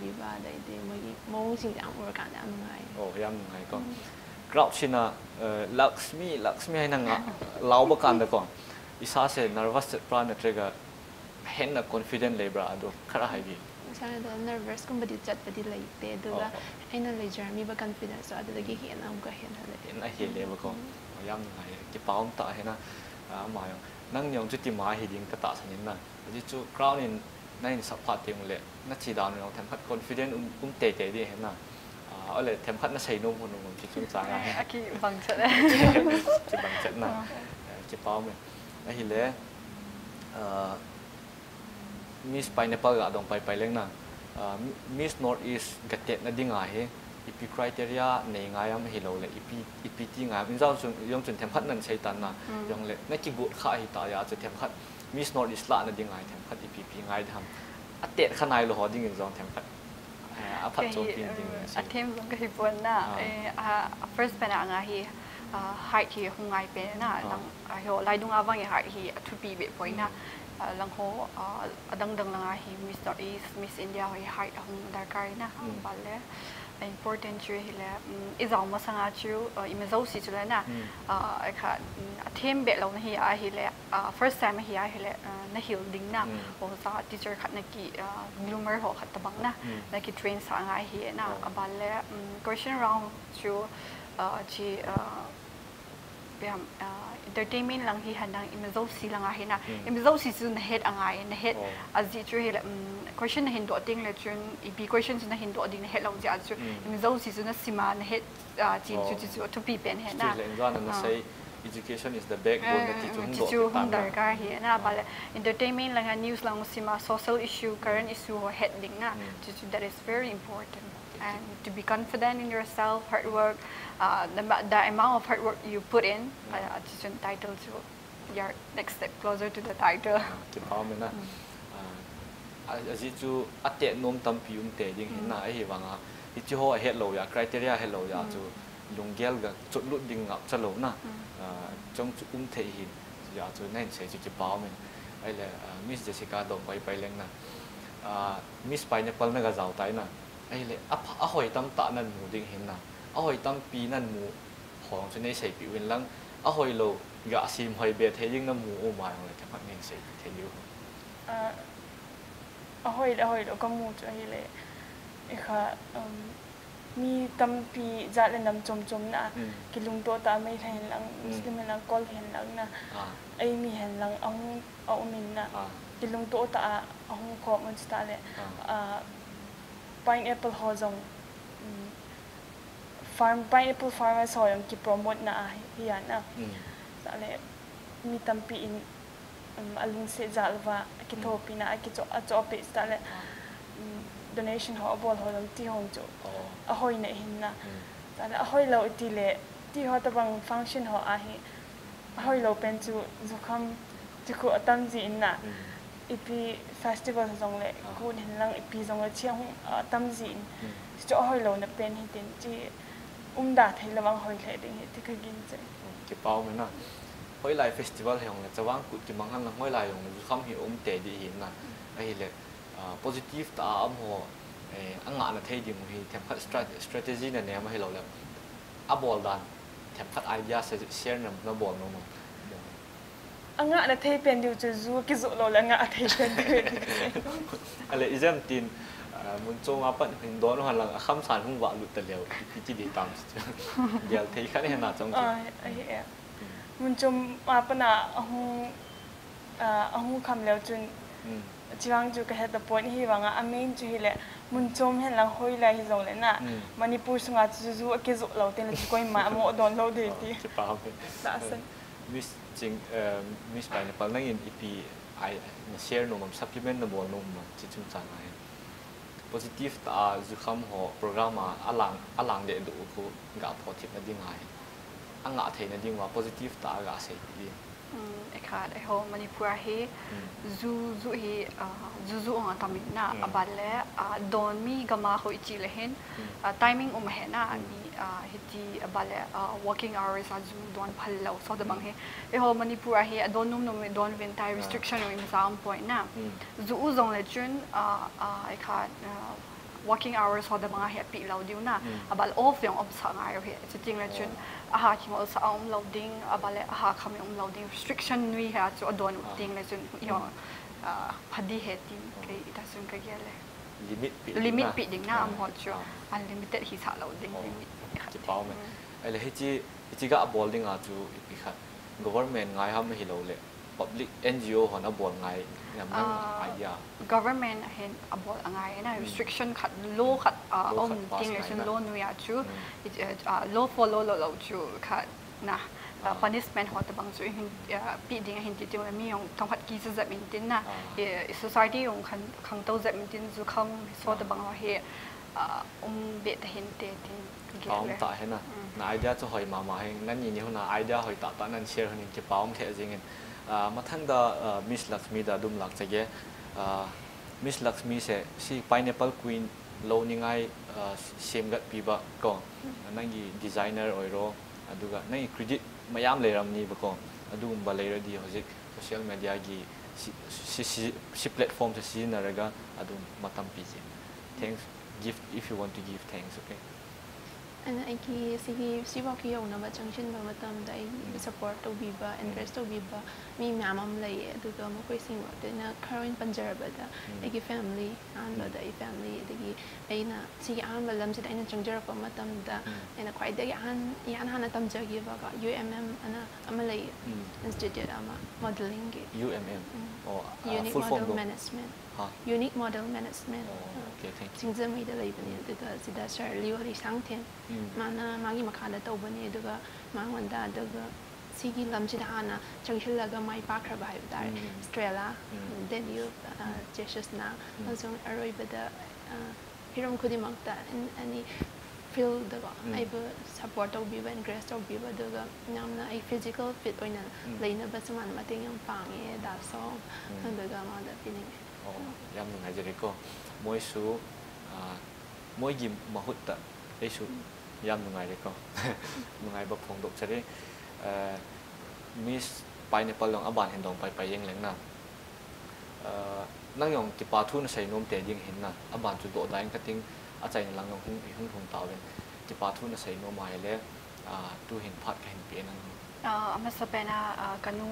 S2: ꯏꯁꯥꯗ ꯅꯔꯚꯁ ꯀꯨꯝꯕꯗꯤ ꯆꯠꯄꯗꯤ ꯂꯩꯇꯦ ꯑꯗꯨꯒ ꯑꯩꯅ ꯂꯩꯖꯔꯝꯃꯤꯕ ꯀꯟꯐꯤꯗꯦꯟꯁꯇꯣ ꯑꯗꯨꯗꯒꯤ ꯍꯦꯟꯅ ꯑꯃꯨꯛꯀ ꯍꯦꯟꯍꯜꯂꯦ
S1: ꯍꯦꯟꯅ ꯍꯦꯜꯂꯦꯕꯀꯣ ꯌꯥꯝ ꯅꯨꯡꯉꯥꯏꯔꯦ ꯀꯤꯄꯥꯎ ꯑꯃ ꯇꯥ ꯍꯦꯟꯅ ꯑꯃ ꯍꯥꯏꯌꯣ ꯅꯪ ꯌꯧꯖꯤ ꯇꯤꯃꯥ ꯍꯤꯗꯤꯡ ꯇ ꯇꯥꯁꯅꯤꯅ ꯍꯧꯖꯤꯛꯁꯨ ꯀ꯭ꯔꯥꯎꯟ ꯏꯟ ꯅꯪ ꯁꯞꯐꯥ ꯇꯦꯡꯂꯦ ꯅꯆꯤ ꯗꯥꯎꯟ ꯌꯧ ꯊꯦꯝ ꯍꯠ ꯀꯣꯟꯐꯤꯗꯦꯟ ꯎꯝ ꯇꯦ ꯇꯦ ꯗꯤ ꯍꯦꯟꯅ ꯑꯣꯂꯦ ꯊꯦꯝ ꯍꯠꯅ ꯁꯩꯅꯣ ꯍꯣꯅꯣ ꯒꯨꯝ ꯆꯤꯛ ꯁꯨꯝ ꯆꯥꯡ ꯉꯥ
S3: ꯑꯀꯤ ꯕꯪ ꯆꯠꯂꯦ ꯆꯤ ꯕꯪ ꯆꯠꯅ
S1: ꯀꯤꯄꯥꯎ ꯃꯦ ꯑꯍꯤꯂꯦ Miss Pineapple ga dong pai pai leng na Miss North East gatet na ding ai he ipi criteria nei ngai am hi lo le ipi ipi ti ngai min zau chung yong chun them khat nan sei tan na yong le na ki gut kha hi ta ya chu them khat Miss North East la na ding ai them khat ipi pi ngai tham a tet khanai lo ho ding in zong them khat a phat cho pin ding a
S3: them zong ka hi pon na a first pen a nga hi height hi hungai pe na lang a ho lai dung awang hi height hi thu pi be poi na lang ho adang dang lang hi Miss North East Miss India hoi height hong darkar na balle important chu hi le izau ma sanga chu ime zo si chu le na a kha them be lo na hi a hi le first time hi a hi le na hil ding na o sa teacher khat na ki gloomer ho khat tabang na na ki train sa nga hi na abal le question round chu chi biam entertainment lang hi hanang imazo si lang ahin na. Imazo si su na head angai na head azi chu hi question na hindo ting le chun ibi question na hindo ding na head long ja chu imazo si su na sima na head chin chu chu to pi pen he na.
S1: Na say education is the backbone that teacher hung dar ka
S3: hi na bale entertainment lang news lang sima social issue current issue head ding na. That is very important and to be confident in yourself hard work uh, the, the amount of hard work you put in. Uh, to title to your next step closer to the title.
S1: Cái bao mình na à chỉ chú ắt tiện nôm tâm pi um tệ ding hin na ai vang à ít chú hoa hết lâu ya criteria hết lâu ya chú lung gel ga chốt lụt ding ngọc cho lâu na trong chú um tệ hin ya chú nên sẽ chú cái bao mình. Ai là Miss Jessica đồng bay bay lên na Miss Pineapple na ga giàu tay na ai le a a hoi tam ta nan mu ding hin na a hoi tam pi nan mu hong chen nei sei pi win lang a hoi lo ga sim hoi be the ying na mu o ma le ka pak ning sei the yu
S4: a a hoi a hoi lo ka mu chu ai le e kha um mi tam pi za le nam chom chom na ki lung to ta mai hen lang muslim na kol hen lang na ai mi hen lang ong au min na ki lung to ta ong ko mun sta le a pineapple ho zong mm. farm pineapple farmers ho yang ki promote na ah hian na.
S1: Mm.
S4: Sale mi tampi in um, alung se zalwa ki mm. thopi na ki cho a cho pe sale. Ah. Donation ho bol ho lang ti hong cho a hoi na hin na. Sale a hoi lo ti le ti ho ta bang function ho a hi a hoi lo pen chu zu kham chu ko atam ji in na. Ipi festival zong le ko hin lang ipi zong le chiang tam ji in cho hoi lo na pen hi tin chi um thấy là bằng hồi lệ định thì cái gin chứ
S1: cái bao mình nè hồi lại festival thì là chawang cụt cái mang hàng là hồi lại ông không hiểu um tệ đi hiện nè ấy là positive ta âm hồ anh ngã là thấy mà thì thêm phát strategy này nè mà hay lâu là abol dan thêm phát idea sẽ share nằm nó bol nó mà
S4: anh ngã là thấy bên điều chứ dù cái dụ lâu là ngã thấy bên điều
S1: anh là exam tin mun cho ma pan hin don han lang kham san hung wa lu ta leo pi chi di tam gel thei khan he na chong chi
S4: ai mun cho ma pan na hung a hung kham leo chun chiwang chu ka he the point hi wanga amen chu hi le mun chom hen lang hoi lai hi zo le na manipur sunga chu zu ke zo lo ten le chu koi ma mo don lo de ti
S1: chi pa sa san jing ching eh, miss pai nepal, nang in ip ai share no mam, supplement no bol no ma chi chung cha ai positive ta zu kham ho, program a alang alang de du ko ga pho thip na ding ai anga the na ding wa positive ta, ga se di
S3: e kha e ho manipur hi zu zu hi zu zu ang tamin na abale don mi gama ho ichi le hen timing um he na mi hiti abale working hours a zu don phal lo so da bang he. E ho manipur hi adon num num don vin tai restriction no exam point na. Zu u zong le chun e kha working hours for the mga happy loading na. Abal off yung om sa ngayo he. So ting lah na chun aha kimo sa om loading abal eh, aha kami om loading restriction ni ha so adon ting na chun yo padi he tin kay ita sun kay gele
S1: limit pit limit
S3: pit ding na am hot cho unlimited hi sa loading limit ti pao me
S1: ele hechi ichi ga bowling a chu government ngai ham hi lo le public NGO หอนบวงไงยามนั้นไอ้ยา
S3: government เห็นอบวงไงนะ restriction ขัดโลขัดอ่า own regulation law นุยาจู law follow ลโลจูขัดนะ punishment หอตบังจูหินปีดิ่งเห็นติติมัมีอย่างองหัดกีจะจะมินตินนะ society อย่างขังขังเต้าจะมินตินจูขังสอตบังว่าเฮออุ้มเบ็ดเห็นเตตินปอม
S1: ตาเห็นนะไอเดียจะหอยมามาเห็นนั่นยินยี่หนะไอเดียหอยตัดตานั่นเชื่อหนึ่งจะปอมเทจริงเง matangda Miss Lakshmi da dum lakchege Miss Lakshmi se si pineapple queen lo ningai semgat piba ko nangi designer oiro aduga nangi credit mayam leram ni ba ko adu um balera di hojik social media gi si si si platform se si naraga adu matam pije thanks. Gift if you want to give thanks okay?
S2: ꯑꯩꯅ ꯑꯩꯒꯤ ꯁꯤꯒꯤ ꯁꯤꯐꯥꯎꯒꯤ ꯌꯧꯅꯕ ꯆꯪꯁꯤꯟꯕ ꯃꯇꯝꯗ ꯑꯩ ꯁꯞꯄꯣꯔꯠ ꯇꯧꯕꯤꯕ ꯑꯦꯟꯀꯔꯦꯖ ꯇꯧꯕꯤꯕ ꯃꯤ ꯃꯌꯥꯝ ꯑꯃ ꯂꯩꯌꯦ ꯑꯗꯨꯒ ꯃꯈꯣꯏꯁꯤꯡꯕꯨ ꯑꯩꯅ ꯈꯔ ꯑꯣꯏꯅ ꯄꯟꯖꯔꯕꯗ ꯑꯩꯒꯤ ꯐꯦꯃꯤꯂꯤ ꯑꯍꯥꯟꯕꯗ ꯑꯩ ꯐꯦꯃꯤꯂꯤ ꯑꯗꯒꯤ ꯑꯩꯅ ꯁꯤꯒꯤ ꯑꯍꯥꯟꯕ ꯂꯝꯁꯤꯗ ꯑꯩꯅ ꯆꯪꯖꯔꯛꯄ ꯃꯇꯝꯗ ꯑꯩꯅ ꯈ꯭ꯋꯥꯏꯗꯒꯤ ꯑꯍꯥꯟ ꯏꯍꯥꯟ ꯍꯥꯟꯅ ꯇꯝꯖꯈꯤꯕꯀꯣ ꯌꯨ ꯑꯦꯝ ꯑꯦꯝ ꯑꯅ ꯑꯃ ꯂꯩꯌꯦ ꯏꯟꯁꯇꯤꯇ꯭ꯌꯨꯠ ꯑꯃ ꯃꯣꯗꯦꯂꯤꯡꯒꯤ
S1: UMM or uh, unique full form model do
S2: management
S1: 好
S2: ，Unique Model Management，竞争力的那一部分，这个是在十二里的商店，
S1: 嗯，
S2: 嘛呢，嘛伊么卡的豆腐呢，这个蛮稳的，这个 C D 林子的哈呢，正式那个 My Parker 吧，有带 Strella，嗯，Daniel，呃，Jesus 呢，那种二一部的，呃，Hiram Kudi 么的，any feel 这个，那一部 support 豆腐，and grace 豆腐这个，那么呢，any physical fit 呢，来呢不是嘛，那么怎样放耶，打扫，那这个嘛的，毕竟。
S1: yang mengajar aku moi su moi gim mahut tak ai su yang mengajar aku mengajar bapong dok cari miss pai Nepal long aban hendong pai pai yang leng na nang yong ti pa thu na sai nom te ding hin na aban chu do daing ka ting a chai lang long hung hung thong tawen ti pa thu na sai nom mai le tu hin phat ka hin pe nang
S3: Uh, Mr. Bena, kan du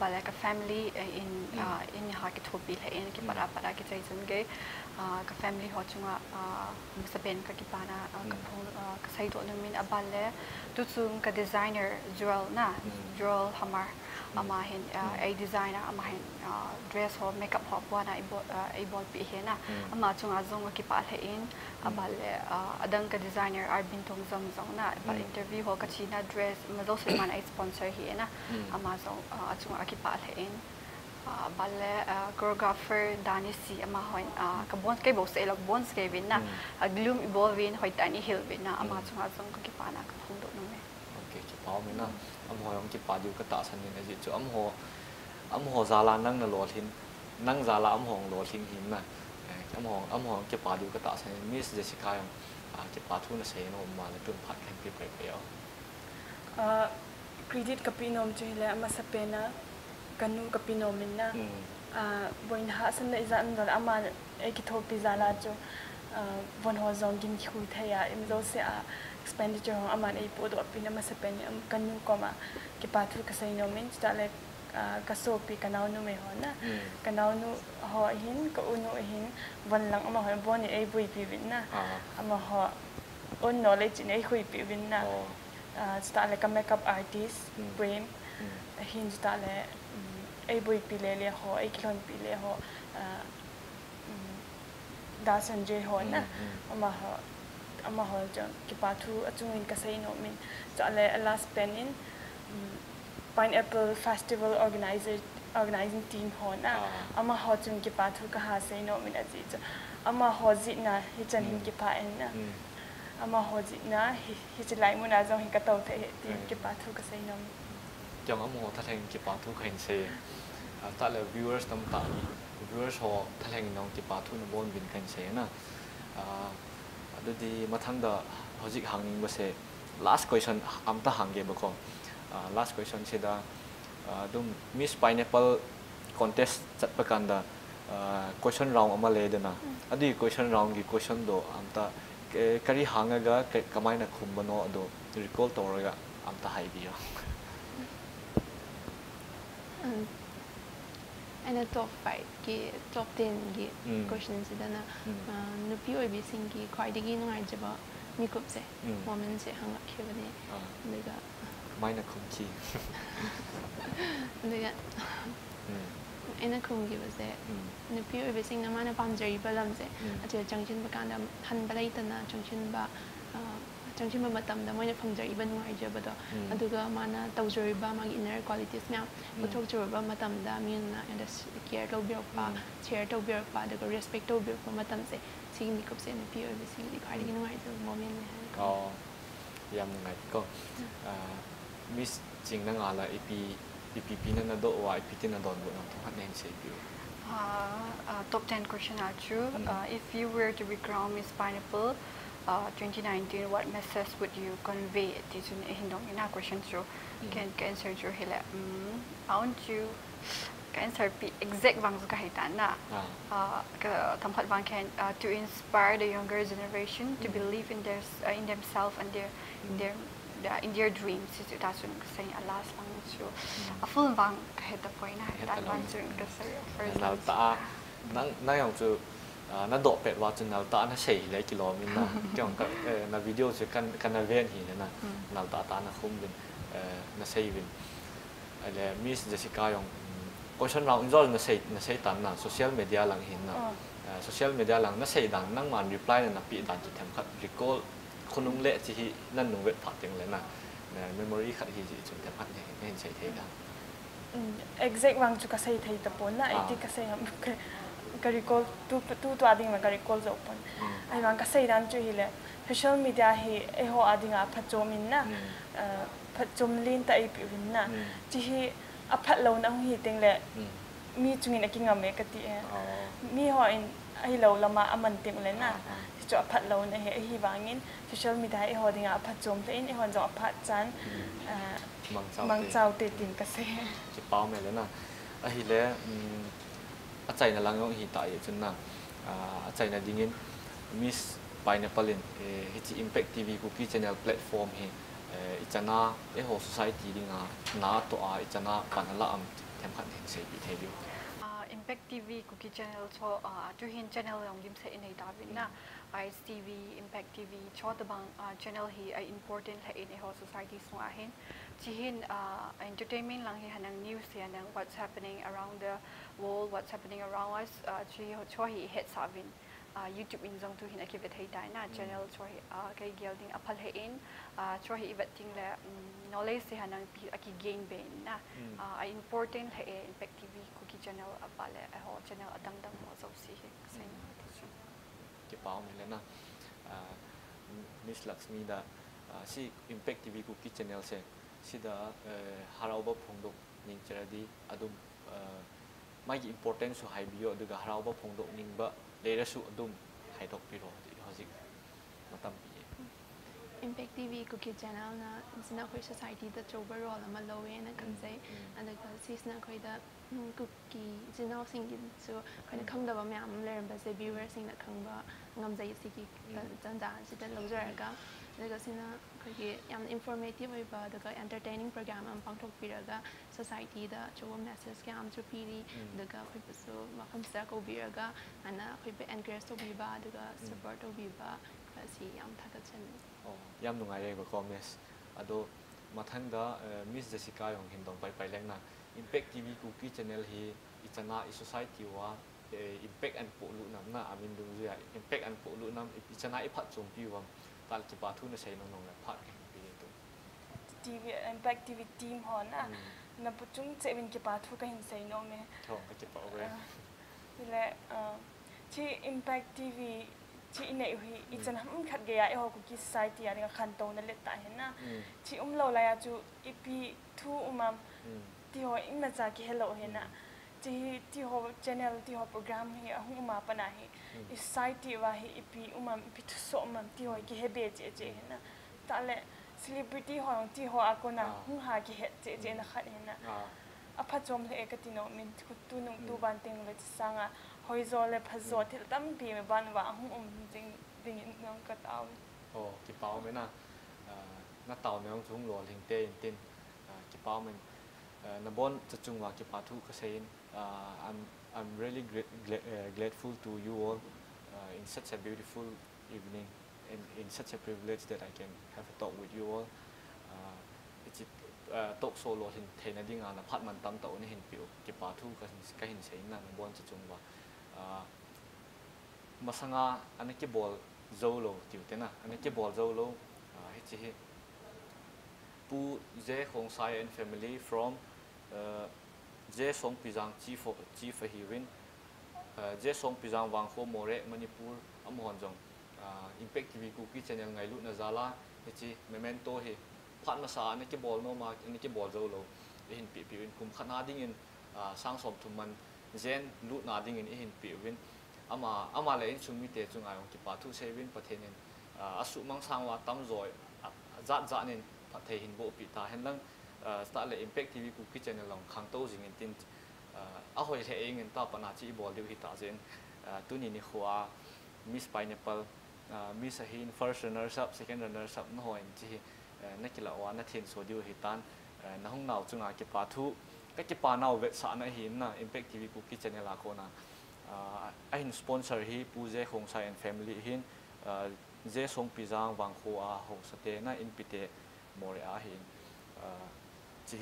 S3: bare lægge family uh, in mm. uh, ind i hakket In bil her, ikke bare bare lægge til sådan family har du nu Mr. Ben kan give bare kan få kan designer jewel na mm. jewel hamar ama hin uh, a designer? Ama hin uh, dress ho makeup ho bwa na ibo uh, ibol pi he na? Mm. ama chunga zong ki pa le in? Abale uh, adang ka designer arbin tong zong zong na? Ba Mm. interview ho ka china dress? Ma zo se man ai sponsor hi na? Ama zo uh, chunga ki pa le in? Uh, uh, choreographer dani si ama hoin uh, ka bon kai bo se lok bon ke vin na? Mm. uh, gloom evolving hoi tani hill vin na? Ama chunga zong ka ki pa na ka phung do no me?
S1: Okay ki pa me na am ho yong ki pa du ka ta san ni na ji chu am ho am ho za la nang na lo hin nang za la am hong lo hin hin na. Eh, am ho am ho ki pa du ka ta san miss jessica yong a ki pa thu na sei no ma le tun phat kan pi pe pe yo
S4: credit kapinom chu hile ama sa pena kanu kapinom min na.
S1: Mm
S4: boin ha san na izan dor ama e ki thop pi zala chu bon ho zong gin khu thaya im zo se a expenditure hong aman ay po doa pinamasapen am kanyu koma ki patul kasay no men dale ah, kasopi kanaw no me hona hmm. kanaw no ho hin ka uno hin lang ama ho bon ay bui pibin na.
S1: Ah.
S4: Ama ho on knowledge ni ay hui pibin na.
S1: Oh.
S4: Ah, dale ka makeup artist hmm. brain
S1: hmm.
S4: hin dale mm, ay bui pile ho ay kilon pile ho mm, da sanjay ho na. Ama ho ama ho jon ki pa thu achung in ka sai no min. Cha le last pen in mm, pineapple festival organizer organizing team ho na. Ah. ama ho chung ki pa thu ka ha sai no min aji. Cha ama ho ji na hi chan hin ki pa en na.
S1: Mm
S4: ama ho ji na hi hi chi lai mu na jong hi ka tau the team Mm. ki pa thu ka sai no
S1: trong âm hồ thắt hình kịp bảo thu hình xe ta là viewers tâm tạ viewers họ thắt hình nong kịp bảo thu nó bon bin hình xe na ꯑꯗꯨꯗꯤ ꯃꯊꯪꯗ ꯍꯧꯖꯤꯛ ꯍꯪꯅꯤꯡꯕꯁꯦ last question ꯑꯝꯇ ꯍꯪꯒꯦꯕꯀꯣ last question ꯁꯤꯗ ꯑꯗꯨꯝ miss pineapple contest ꯆꯠꯄꯀꯥꯟꯗ question round ꯑꯃ ꯂꯩꯗꯅ ꯑꯗꯨꯒꯤ ꯀ꯭ꯋꯦꯁꯟ ꯔꯥꯎꯟꯒꯤ ꯀ꯭ꯋꯦꯁꯟꯗꯣ ꯑꯝꯇ ꯀꯔꯤ ꯍꯪꯉꯒ ꯀꯃꯥꯏꯅ ꯈꯨꯝꯕꯅꯣ ꯑꯗꯣ ꯔꯤꯀꯣꯜ ꯇꯧꯔꯒ ꯑꯝꯇ ꯍꯥꯏꯕꯤꯌꯣ
S2: le dena adi question round gi question do am ta kari hanga ga kamai na khum bano do recall toraga am ta hai biyo 음, ꯑꯩꯅ ꯇꯣꯞ ꯐꯥꯏꯚꯀꯤ ꯇꯣꯞ ꯇꯦꯟꯒꯤ ꯎꯝ. ꯀꯣꯏꯁꯟꯁꯤꯗꯅ ꯎꯝ. ꯑꯥ, ꯅꯨꯄꯤ ꯑꯣꯏꯕꯤꯁꯤꯡꯒꯤ ꯈ꯭ꯋꯥꯏꯗꯒꯤ ꯅꯨꯡꯉꯥꯏꯖꯕ ꯃꯤꯀꯨꯞꯁꯦ
S1: ꯎꯝ.
S2: ꯋꯣꯃꯦꯟꯁꯦ ꯍꯪꯉꯛꯈꯤꯕꯅꯦ ꯑꯗꯨꯒ
S1: maina khumchi
S2: ꯑꯗꯨꯒ ꯑꯩꯅ ꯈꯨꯝꯈꯤꯕꯁꯦ ꯅꯨꯄꯤ ꯑꯣꯏꯕꯁꯤꯡꯅ ꯃꯥꯅ ꯄꯥꯝꯖꯔꯤꯕ ꯂꯝꯁꯦ ꯎꯝ. ꯑꯗꯨꯗ ꯆꯪꯁꯤꯟꯕ ꯀꯥꯟꯗ ꯍꯟꯕ ꯂꯩꯇꯅ ꯆꯪꯁꯤꯟꯕ ꯑꯥ, ꯆꯪꯁꯤꯟꯕ ꯃꯇꯝꯗ ꯃꯣꯏꯅ ꯐꯪꯖꯔꯤꯕ ꯅꯨꯡꯉꯥꯏꯖꯕꯗꯣ ꯎꯝ. ꯑꯗꯨꯒ ꯃꯥꯅ ꯇꯧꯖꯔꯤꯕ ꯃꯥꯒꯤ ꯏꯟꯅꯔ ꯀ꯭ꯋꯥꯂꯤꯇꯤꯁ ꯃꯌꯥꯝ ꯎꯝ. ꯎꯠꯊꯣꯛꯆꯔꯕ ꯃꯇꯝꯗ ꯃꯤꯅ ꯑꯩꯉꯣꯟꯗ ꯀꯦꯌꯔ ꯇꯧꯕꯤꯔꯛꯄ ꯎꯝ. ꯁꯤꯌꯔ ꯇꯧꯕꯤꯔꯛꯄ ꯑꯗꯨꯒ ꯔꯦꯁꯄꯦꯛ ꯇꯧꯕꯤꯔꯛꯄ ꯃꯇꯝꯁꯦ ꯁꯤꯒꯤ ꯃꯤꯀꯨꯞꯁꯦ ꯅꯨꯄꯤ ꯑꯣꯏꯕꯁꯤꯡꯒꯤꯗꯤ ꯈ꯭ꯋꯥꯏꯗꯒꯤ ꯅꯨꯡꯉꯥꯏꯖꯕ ꯃꯣꯃꯦꯟꯅꯦ ꯍꯥꯏꯅ ꯈꯜꯂꯤ.
S1: oh yam ngai ko miss jing na ngala ip ipp na na do wa ip tin na don bo na thong nen se bi
S3: Uh, uh, top 10 question achu. Mm. Uh, if you were to be crowned Miss Pineapple uh, 2019, what message would you convey to the hindong ina question? So Mm. can can answer your hele. Mm, I want you cái answer pi exact vang ka hitan na uh, ka thamkhat wang can uh, to inspire the younger generation to believe in their uh, in themselves and their in their the in their dreams. Si ta sun say alas lang so a full bang ka heta point. Na hitan wan sun ka say first nào ta
S1: nang nang chu na độ pet wa chu nào ta na sei le kilo min na kyong ka na video chu kan kan na ven hi na nào ta ta na khum bin na sei bin ale miss jessica yong question round inzol na sei na sei tan na social media lang hin na social media lang na sei dan nang man reply na pi dan chu them khat recall khunung le chi hi nan nung vet phat ting le na memory khat hi chi chu them khat ne ne sei thei da
S4: exact wang chu ka sei thei ta pon na ai ti ka sei ham ka recall tu tu tu ading ma ka recall zo pon ai wang ka sei dan chu hi le social media hi e ho adinga phat chomin na phat chom lin ta ai pi win na chi hi a phat lo na hi teng le mi chungin aking ngam me ka ti e mi ho in ai lo lama aman ting le na. cho a phat lo na he hi wangin social media e ho dinga a phat chom te in e hon zo a phat chan
S1: mang
S4: chau te. tin ka se.
S1: Chi pau me le na. A hi le a chai na lang yong hi ta ye chun na. A chai na dingin. Miss pineapple in hi chi impact tv cookie channel platform hi ichana e ho society dinga na to a ichana panala am them khan hen sei bi the dio
S3: impact tv cookie channel cho hin channel yong dim se in ei ta bin na is tv impact tv cho ta bang channel hi ai important la in ho society so a hin chi hin entertainment lang hi hanang news hi hanang what's happening around the world what's happening around us chi ho cho hi het sa vin YouTube in zong tu hin aki vet hei tai na channel cho hi kai gel ding aphal he in cho hi vet ting le knowledge se hanang pi aki gain be na a important he impact tv channel apa le eh ho channel adang dang mo zo si he sai ma hmm. ta chi
S1: ke le na ah, miss lakshmi da ah, si impact tv ku ki channel se si da eh, harau bab phong do ning di adum ah, mai gi important so hai bio du ga harau bab phong do ning ba le ra su adum hai dok piro. ho sih, matam
S2: Impact TV cookie channel na sina koi society the chover role ma lowe na kanse mm, mm. and the sis na koi cookie mm, sina singi so koi na khang da ba me am ba se viewer sing da si ki tan da si da lo informative ba da ga entertaining program am pang thok society da chover message ka am chu pili da ga koi so ma kham to bi ba support to bi si am thak chen.
S1: yam nung ayay ko komes ado matang da miss jessica yung hindong pa ipaylang na impact tv kuki channel hi ita na isosayti wa impact ang pulu nam na amin dung ya impact and ang pulu nam ita na ipat sumpi wam tal tu patu na say nong nong na pat kung pili to
S4: tv impact tv team ho na na putung say win kipat ho kahin say nong na
S1: oh kipat ho yun
S4: le Cik Impact TV chi ine hui i chan ham khat ge e ho ku ki society ya khan to na le ta he na chi um lo la ya chu i pi thu umam ti ho in ma cha ki hello he na chi ti ho channel ti ho program a hu ma pa na he i society wa he i pi umam i pi thu so umam ti ho ki he be che che he na ta le celebrity ho ti ho a ko na hu ha ki he che che na khat he na ti sanga hoi zo le pha zo thil tam pi me ban wa hung um jing ding in nang ka tao
S1: o ki pao me na na tao me ang chung lo ling te in tin ki pao me na bon cha chung wa ki pa thu ka sein i'm i'm really great, uh, grateful to you all uh, in such a beautiful evening and in such a privilege that I can have a talk with you all จิตตกโซโลเห็นเทนดิ้งานพัดมันตั้มเต่านี่เห็นปิวเก็บปลาทูก็เห็นก็เห็นใช้นานบนจะจุงว่า mà sang wa masanga ane ke ball zolo tiu te na ấy ke ball à hết chi hết pu je không sai and family from je song pizang chief chief hiwin je song pizang wang kho more manipur amhon dòng impact tv cookie channel ngày lúc na zala hết chi memento phát mà ma sa ấy ke ball nó mà anh ấy ke ball zolo hin pi pi in cùng khana ding in sang sòng thùng mình zen lu na ding in hin pi win. Ama ama le in chumi te chunga yong ki pa thu se win pathen in asu mang sang wa tam zoi zat zat nen pathe hin bo pi ta hen lang. Sta le impact tv ku ki channel long khang to jing in tin. A hoi the eng in ta pana chi bol diu hi ta zen. Tu ni ni khwa miss pineapple. Miss a hin first runner up second runner up no hoin chi. Na kila wa, na thin so diu hi tan. Na hung nau chunga ki pa thu cái cái pa nào về à, sa na à, hin na impact tv Cookie channel a con na a hin sponsor hi puze je sai and family hin je song pizang wang kho a ho sa te na in pite more a hin chi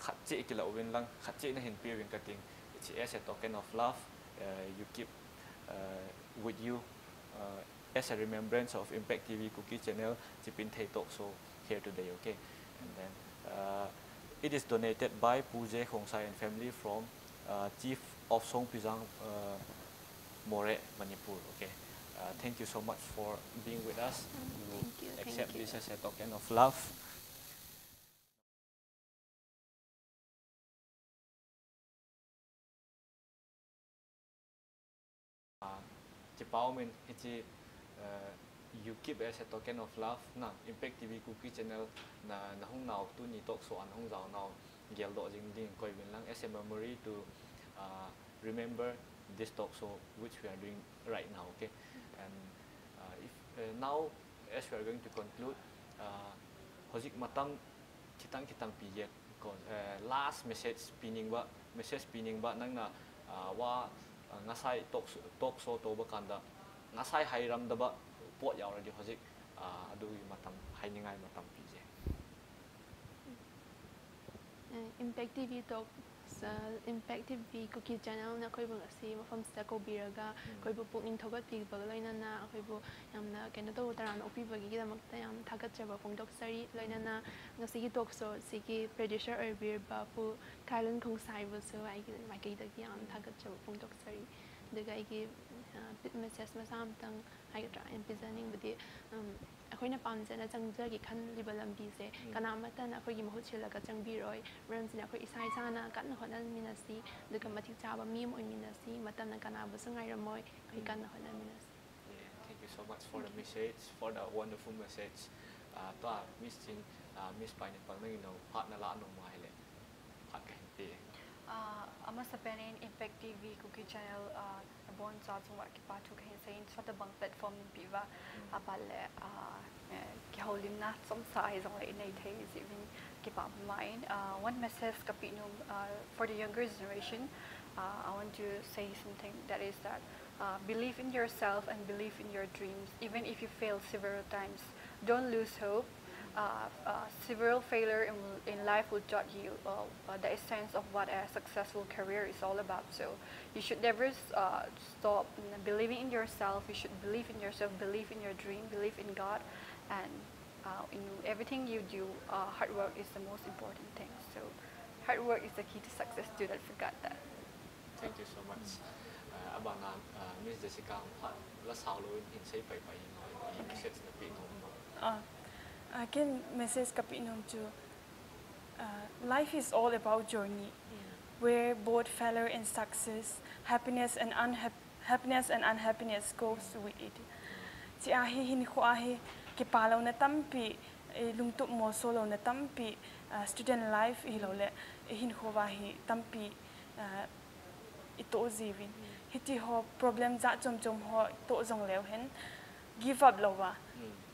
S1: khát chế cái lẩu bên lăng khát chế na hin bia bên cái tiếng. Chị as a token of love uh, you keep uh, with you uh, as a remembrance of Impact TV Cookie Channel chỉ pin thầy talk so here today okay? And then uh, it is donated by Puje Khongsai and family from uh, Chief of Song Pizang uh, More Manipur okay? Uh, thank you so much for being with us. You,
S2: you thank accept you. this
S1: as a token of love. Mình chỉ you keep as a token of love. Na impact tv cookie channel na na hong nào tu ni talk so an hong zao nào gel do jing ding koi bin lang as a memory to uh, remember this talk so which we are doing right now okay? And uh, if uh, now as we are going to conclude uh, hojik matam kitang kitang piyet kon uh, last message pinning ba message pinning ba nang na uh, wa uh, ngasai talk talk so to ba kanda ngasai hairam da ba ပွက်ရောက်တယ်ဒီ project အာအတူယူမှတောင်ဟိုင်းငိုင်းမှတောင်ပြည့်စေ
S2: impact tv talk sa impact tv cookie channel na koi bung si ma from stack of beer ga koi bu pu in thog ti ba la na na koi bu yam na ken to ta na opi ba gi da ma ta yam tha ga che ba pung dok sari la na na na si gi talk so si gi producer er or beer ba pu kailan kong sai bu so ai gi ma gi da gi yam tha ga che ba pung dok sari de ga gi ah, message ma sam tang ꯍꯥꯏꯒꯗ꯭ꯔꯥ ꯌꯥꯝ ꯄꯤꯖꯅꯤꯡꯕꯗꯤ ꯑꯩꯈꯣꯏꯅ ꯄꯥꯝꯖꯅ ꯆꯪꯖꯒꯦ ꯈꯜꯂꯤꯕ ꯂꯝꯕꯤꯁꯦ ꯀꯅꯥꯃꯠꯇꯅ ꯑꯩꯈꯣꯏꯒꯤ ꯃꯍꯨꯠ ꯁꯤꯜꯂꯒ ꯆꯪꯕꯤꯔꯣꯏ ꯃꯔꯝꯁꯤꯅ ꯑꯩꯈꯣ이 ꯏꯁꯥ ꯏꯁꯥꯅ ꯀꯟꯅ ꯍꯣꯠꯅꯃꯤꯟꯅꯁꯤ ꯑꯗꯨꯒ ꯃꯇꯤꯛ ꯆꯥꯕ ꯃꯤ ꯑꯃ ꯑꯣꯏꯃꯤꯟꯅꯁꯤ ꯃꯇꯝꯅ ꯀꯅꯥꯕꯨꯁꯨ ꯉꯥꯏꯔꯝꯃꯣꯏ ꯑꯩꯈꯣꯏ ꯀꯟꯅ ꯍꯣꯠꯅꯃꯤꯟꯅꯁꯤ
S1: Thank you so much for the message, for the wonderful message. Uh, to our Miss Jin, uh, Miss Pineapple, you know, partner la no mai le. Partner.
S3: Uh, I'm a Spanish Impact TV cookie channel. Uh, bon sa chung ki pa thu khin sein sa ta bang platform ni piwa apale uh, ki holim na som sa ai zong si vin ki pa mind. Uh, one message ka pi uh, for the younger generation uh, I want to say something that is that uh, believe in yourself and believe in your dreams. Even if you fail several times don't lose hope several failure in, in life will taught you uh, uh, the essence of what a successful career is all about. So you should never uh, stop believing in yourself. You should believe in yourself, believe in your dream, believe in God, and uh, in everything you do, uh, hard work is the most important thing. So hard work is the key to success. Do not forget that.
S1: Thank you so much. Uh, abana uh, Miss Jessica ang pat la sao lo in say pai pai no i message na
S4: pi no no. Uh, again, message kapinom to uh, life is all about journey, where both failure and success, happiness and unhap- happiness and unhappiness goes with it. Si ahi hin ko ahi kipalaw na tampi lungtup mo solo na tampi uh, student life ilaw le eh, hin ko wahi tampi uh, ito zivin. Hiti ho problem za chom chom ho to zong lew hen give up lawa.
S1: i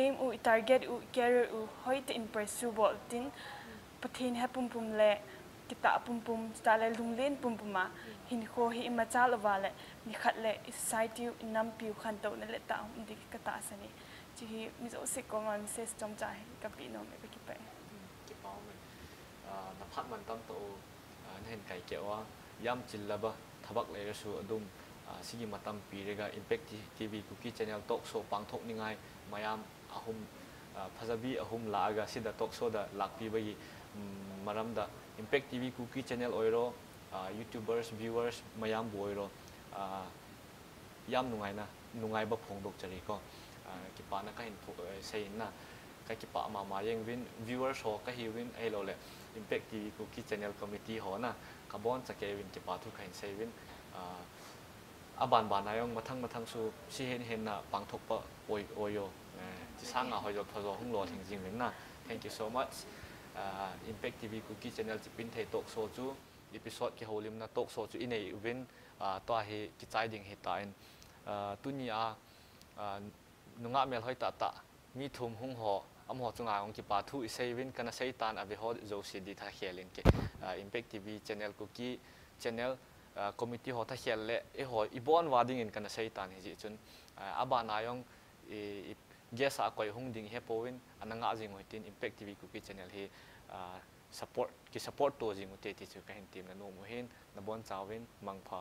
S4: aim u target u career u hoi te in pursue bol tin pathin ha pum pum le kita pum pum sta le lung len pum pum ma hin kho hi ma cha lo wa le ni khat le society nam pi u khan to na le ta um dik ka ta sa ni. Chi hi mi zo se ko ma se chom cha hi ka pi no me ki pe.
S1: Ki pao man. Uh, na pat man tam to uh, na hen kai ke wa yam chil la ba thabak le ra su adum Ah, sigi matam pirega impact tv kuki channel talk show pangthok ningai mayam ahum ah, phajabi ahum laaga sida talk show da lakpi bagi hmm, maram da impact tv kuki channel oiro ah, youtubers viewers mayam boiro yam nungai na nungai ba phongdok chari ko. Kipa na ka info eh, sei na. Ka kipa ma ma yeng win viewers ho ka hi win ai lo le. Impact tv kuki channel committee ho na. Kabon chake win kipa thu khain sei win. Aban ban thăng mathang mathang su si hen hen na pang thok pa oi oyo chi eh, sang nga hoyo thozo hung lo thing jing mình na. Thank you so much. Uh, impact tv cookie channel chi pin thei tok so chu episode ki holim na talk so chu inei win eh, to he ki chai ding he ta in tunia nunga mel hoi ta ta mi thum hung ho am ho chunga ong ki pa thu isei win kana sei tan abi ho xin si di tha khelin ke. Impact tv channel Cookie channel committee ho khel le e ho ibon wading in kana sei tan hi chun aba na yong guess a koi hung ding he powin ananga jing hoitin impact tv ku ki channel hi support ki support to jing te ti chu ka hin team na no mo hin na bon chawin mangpha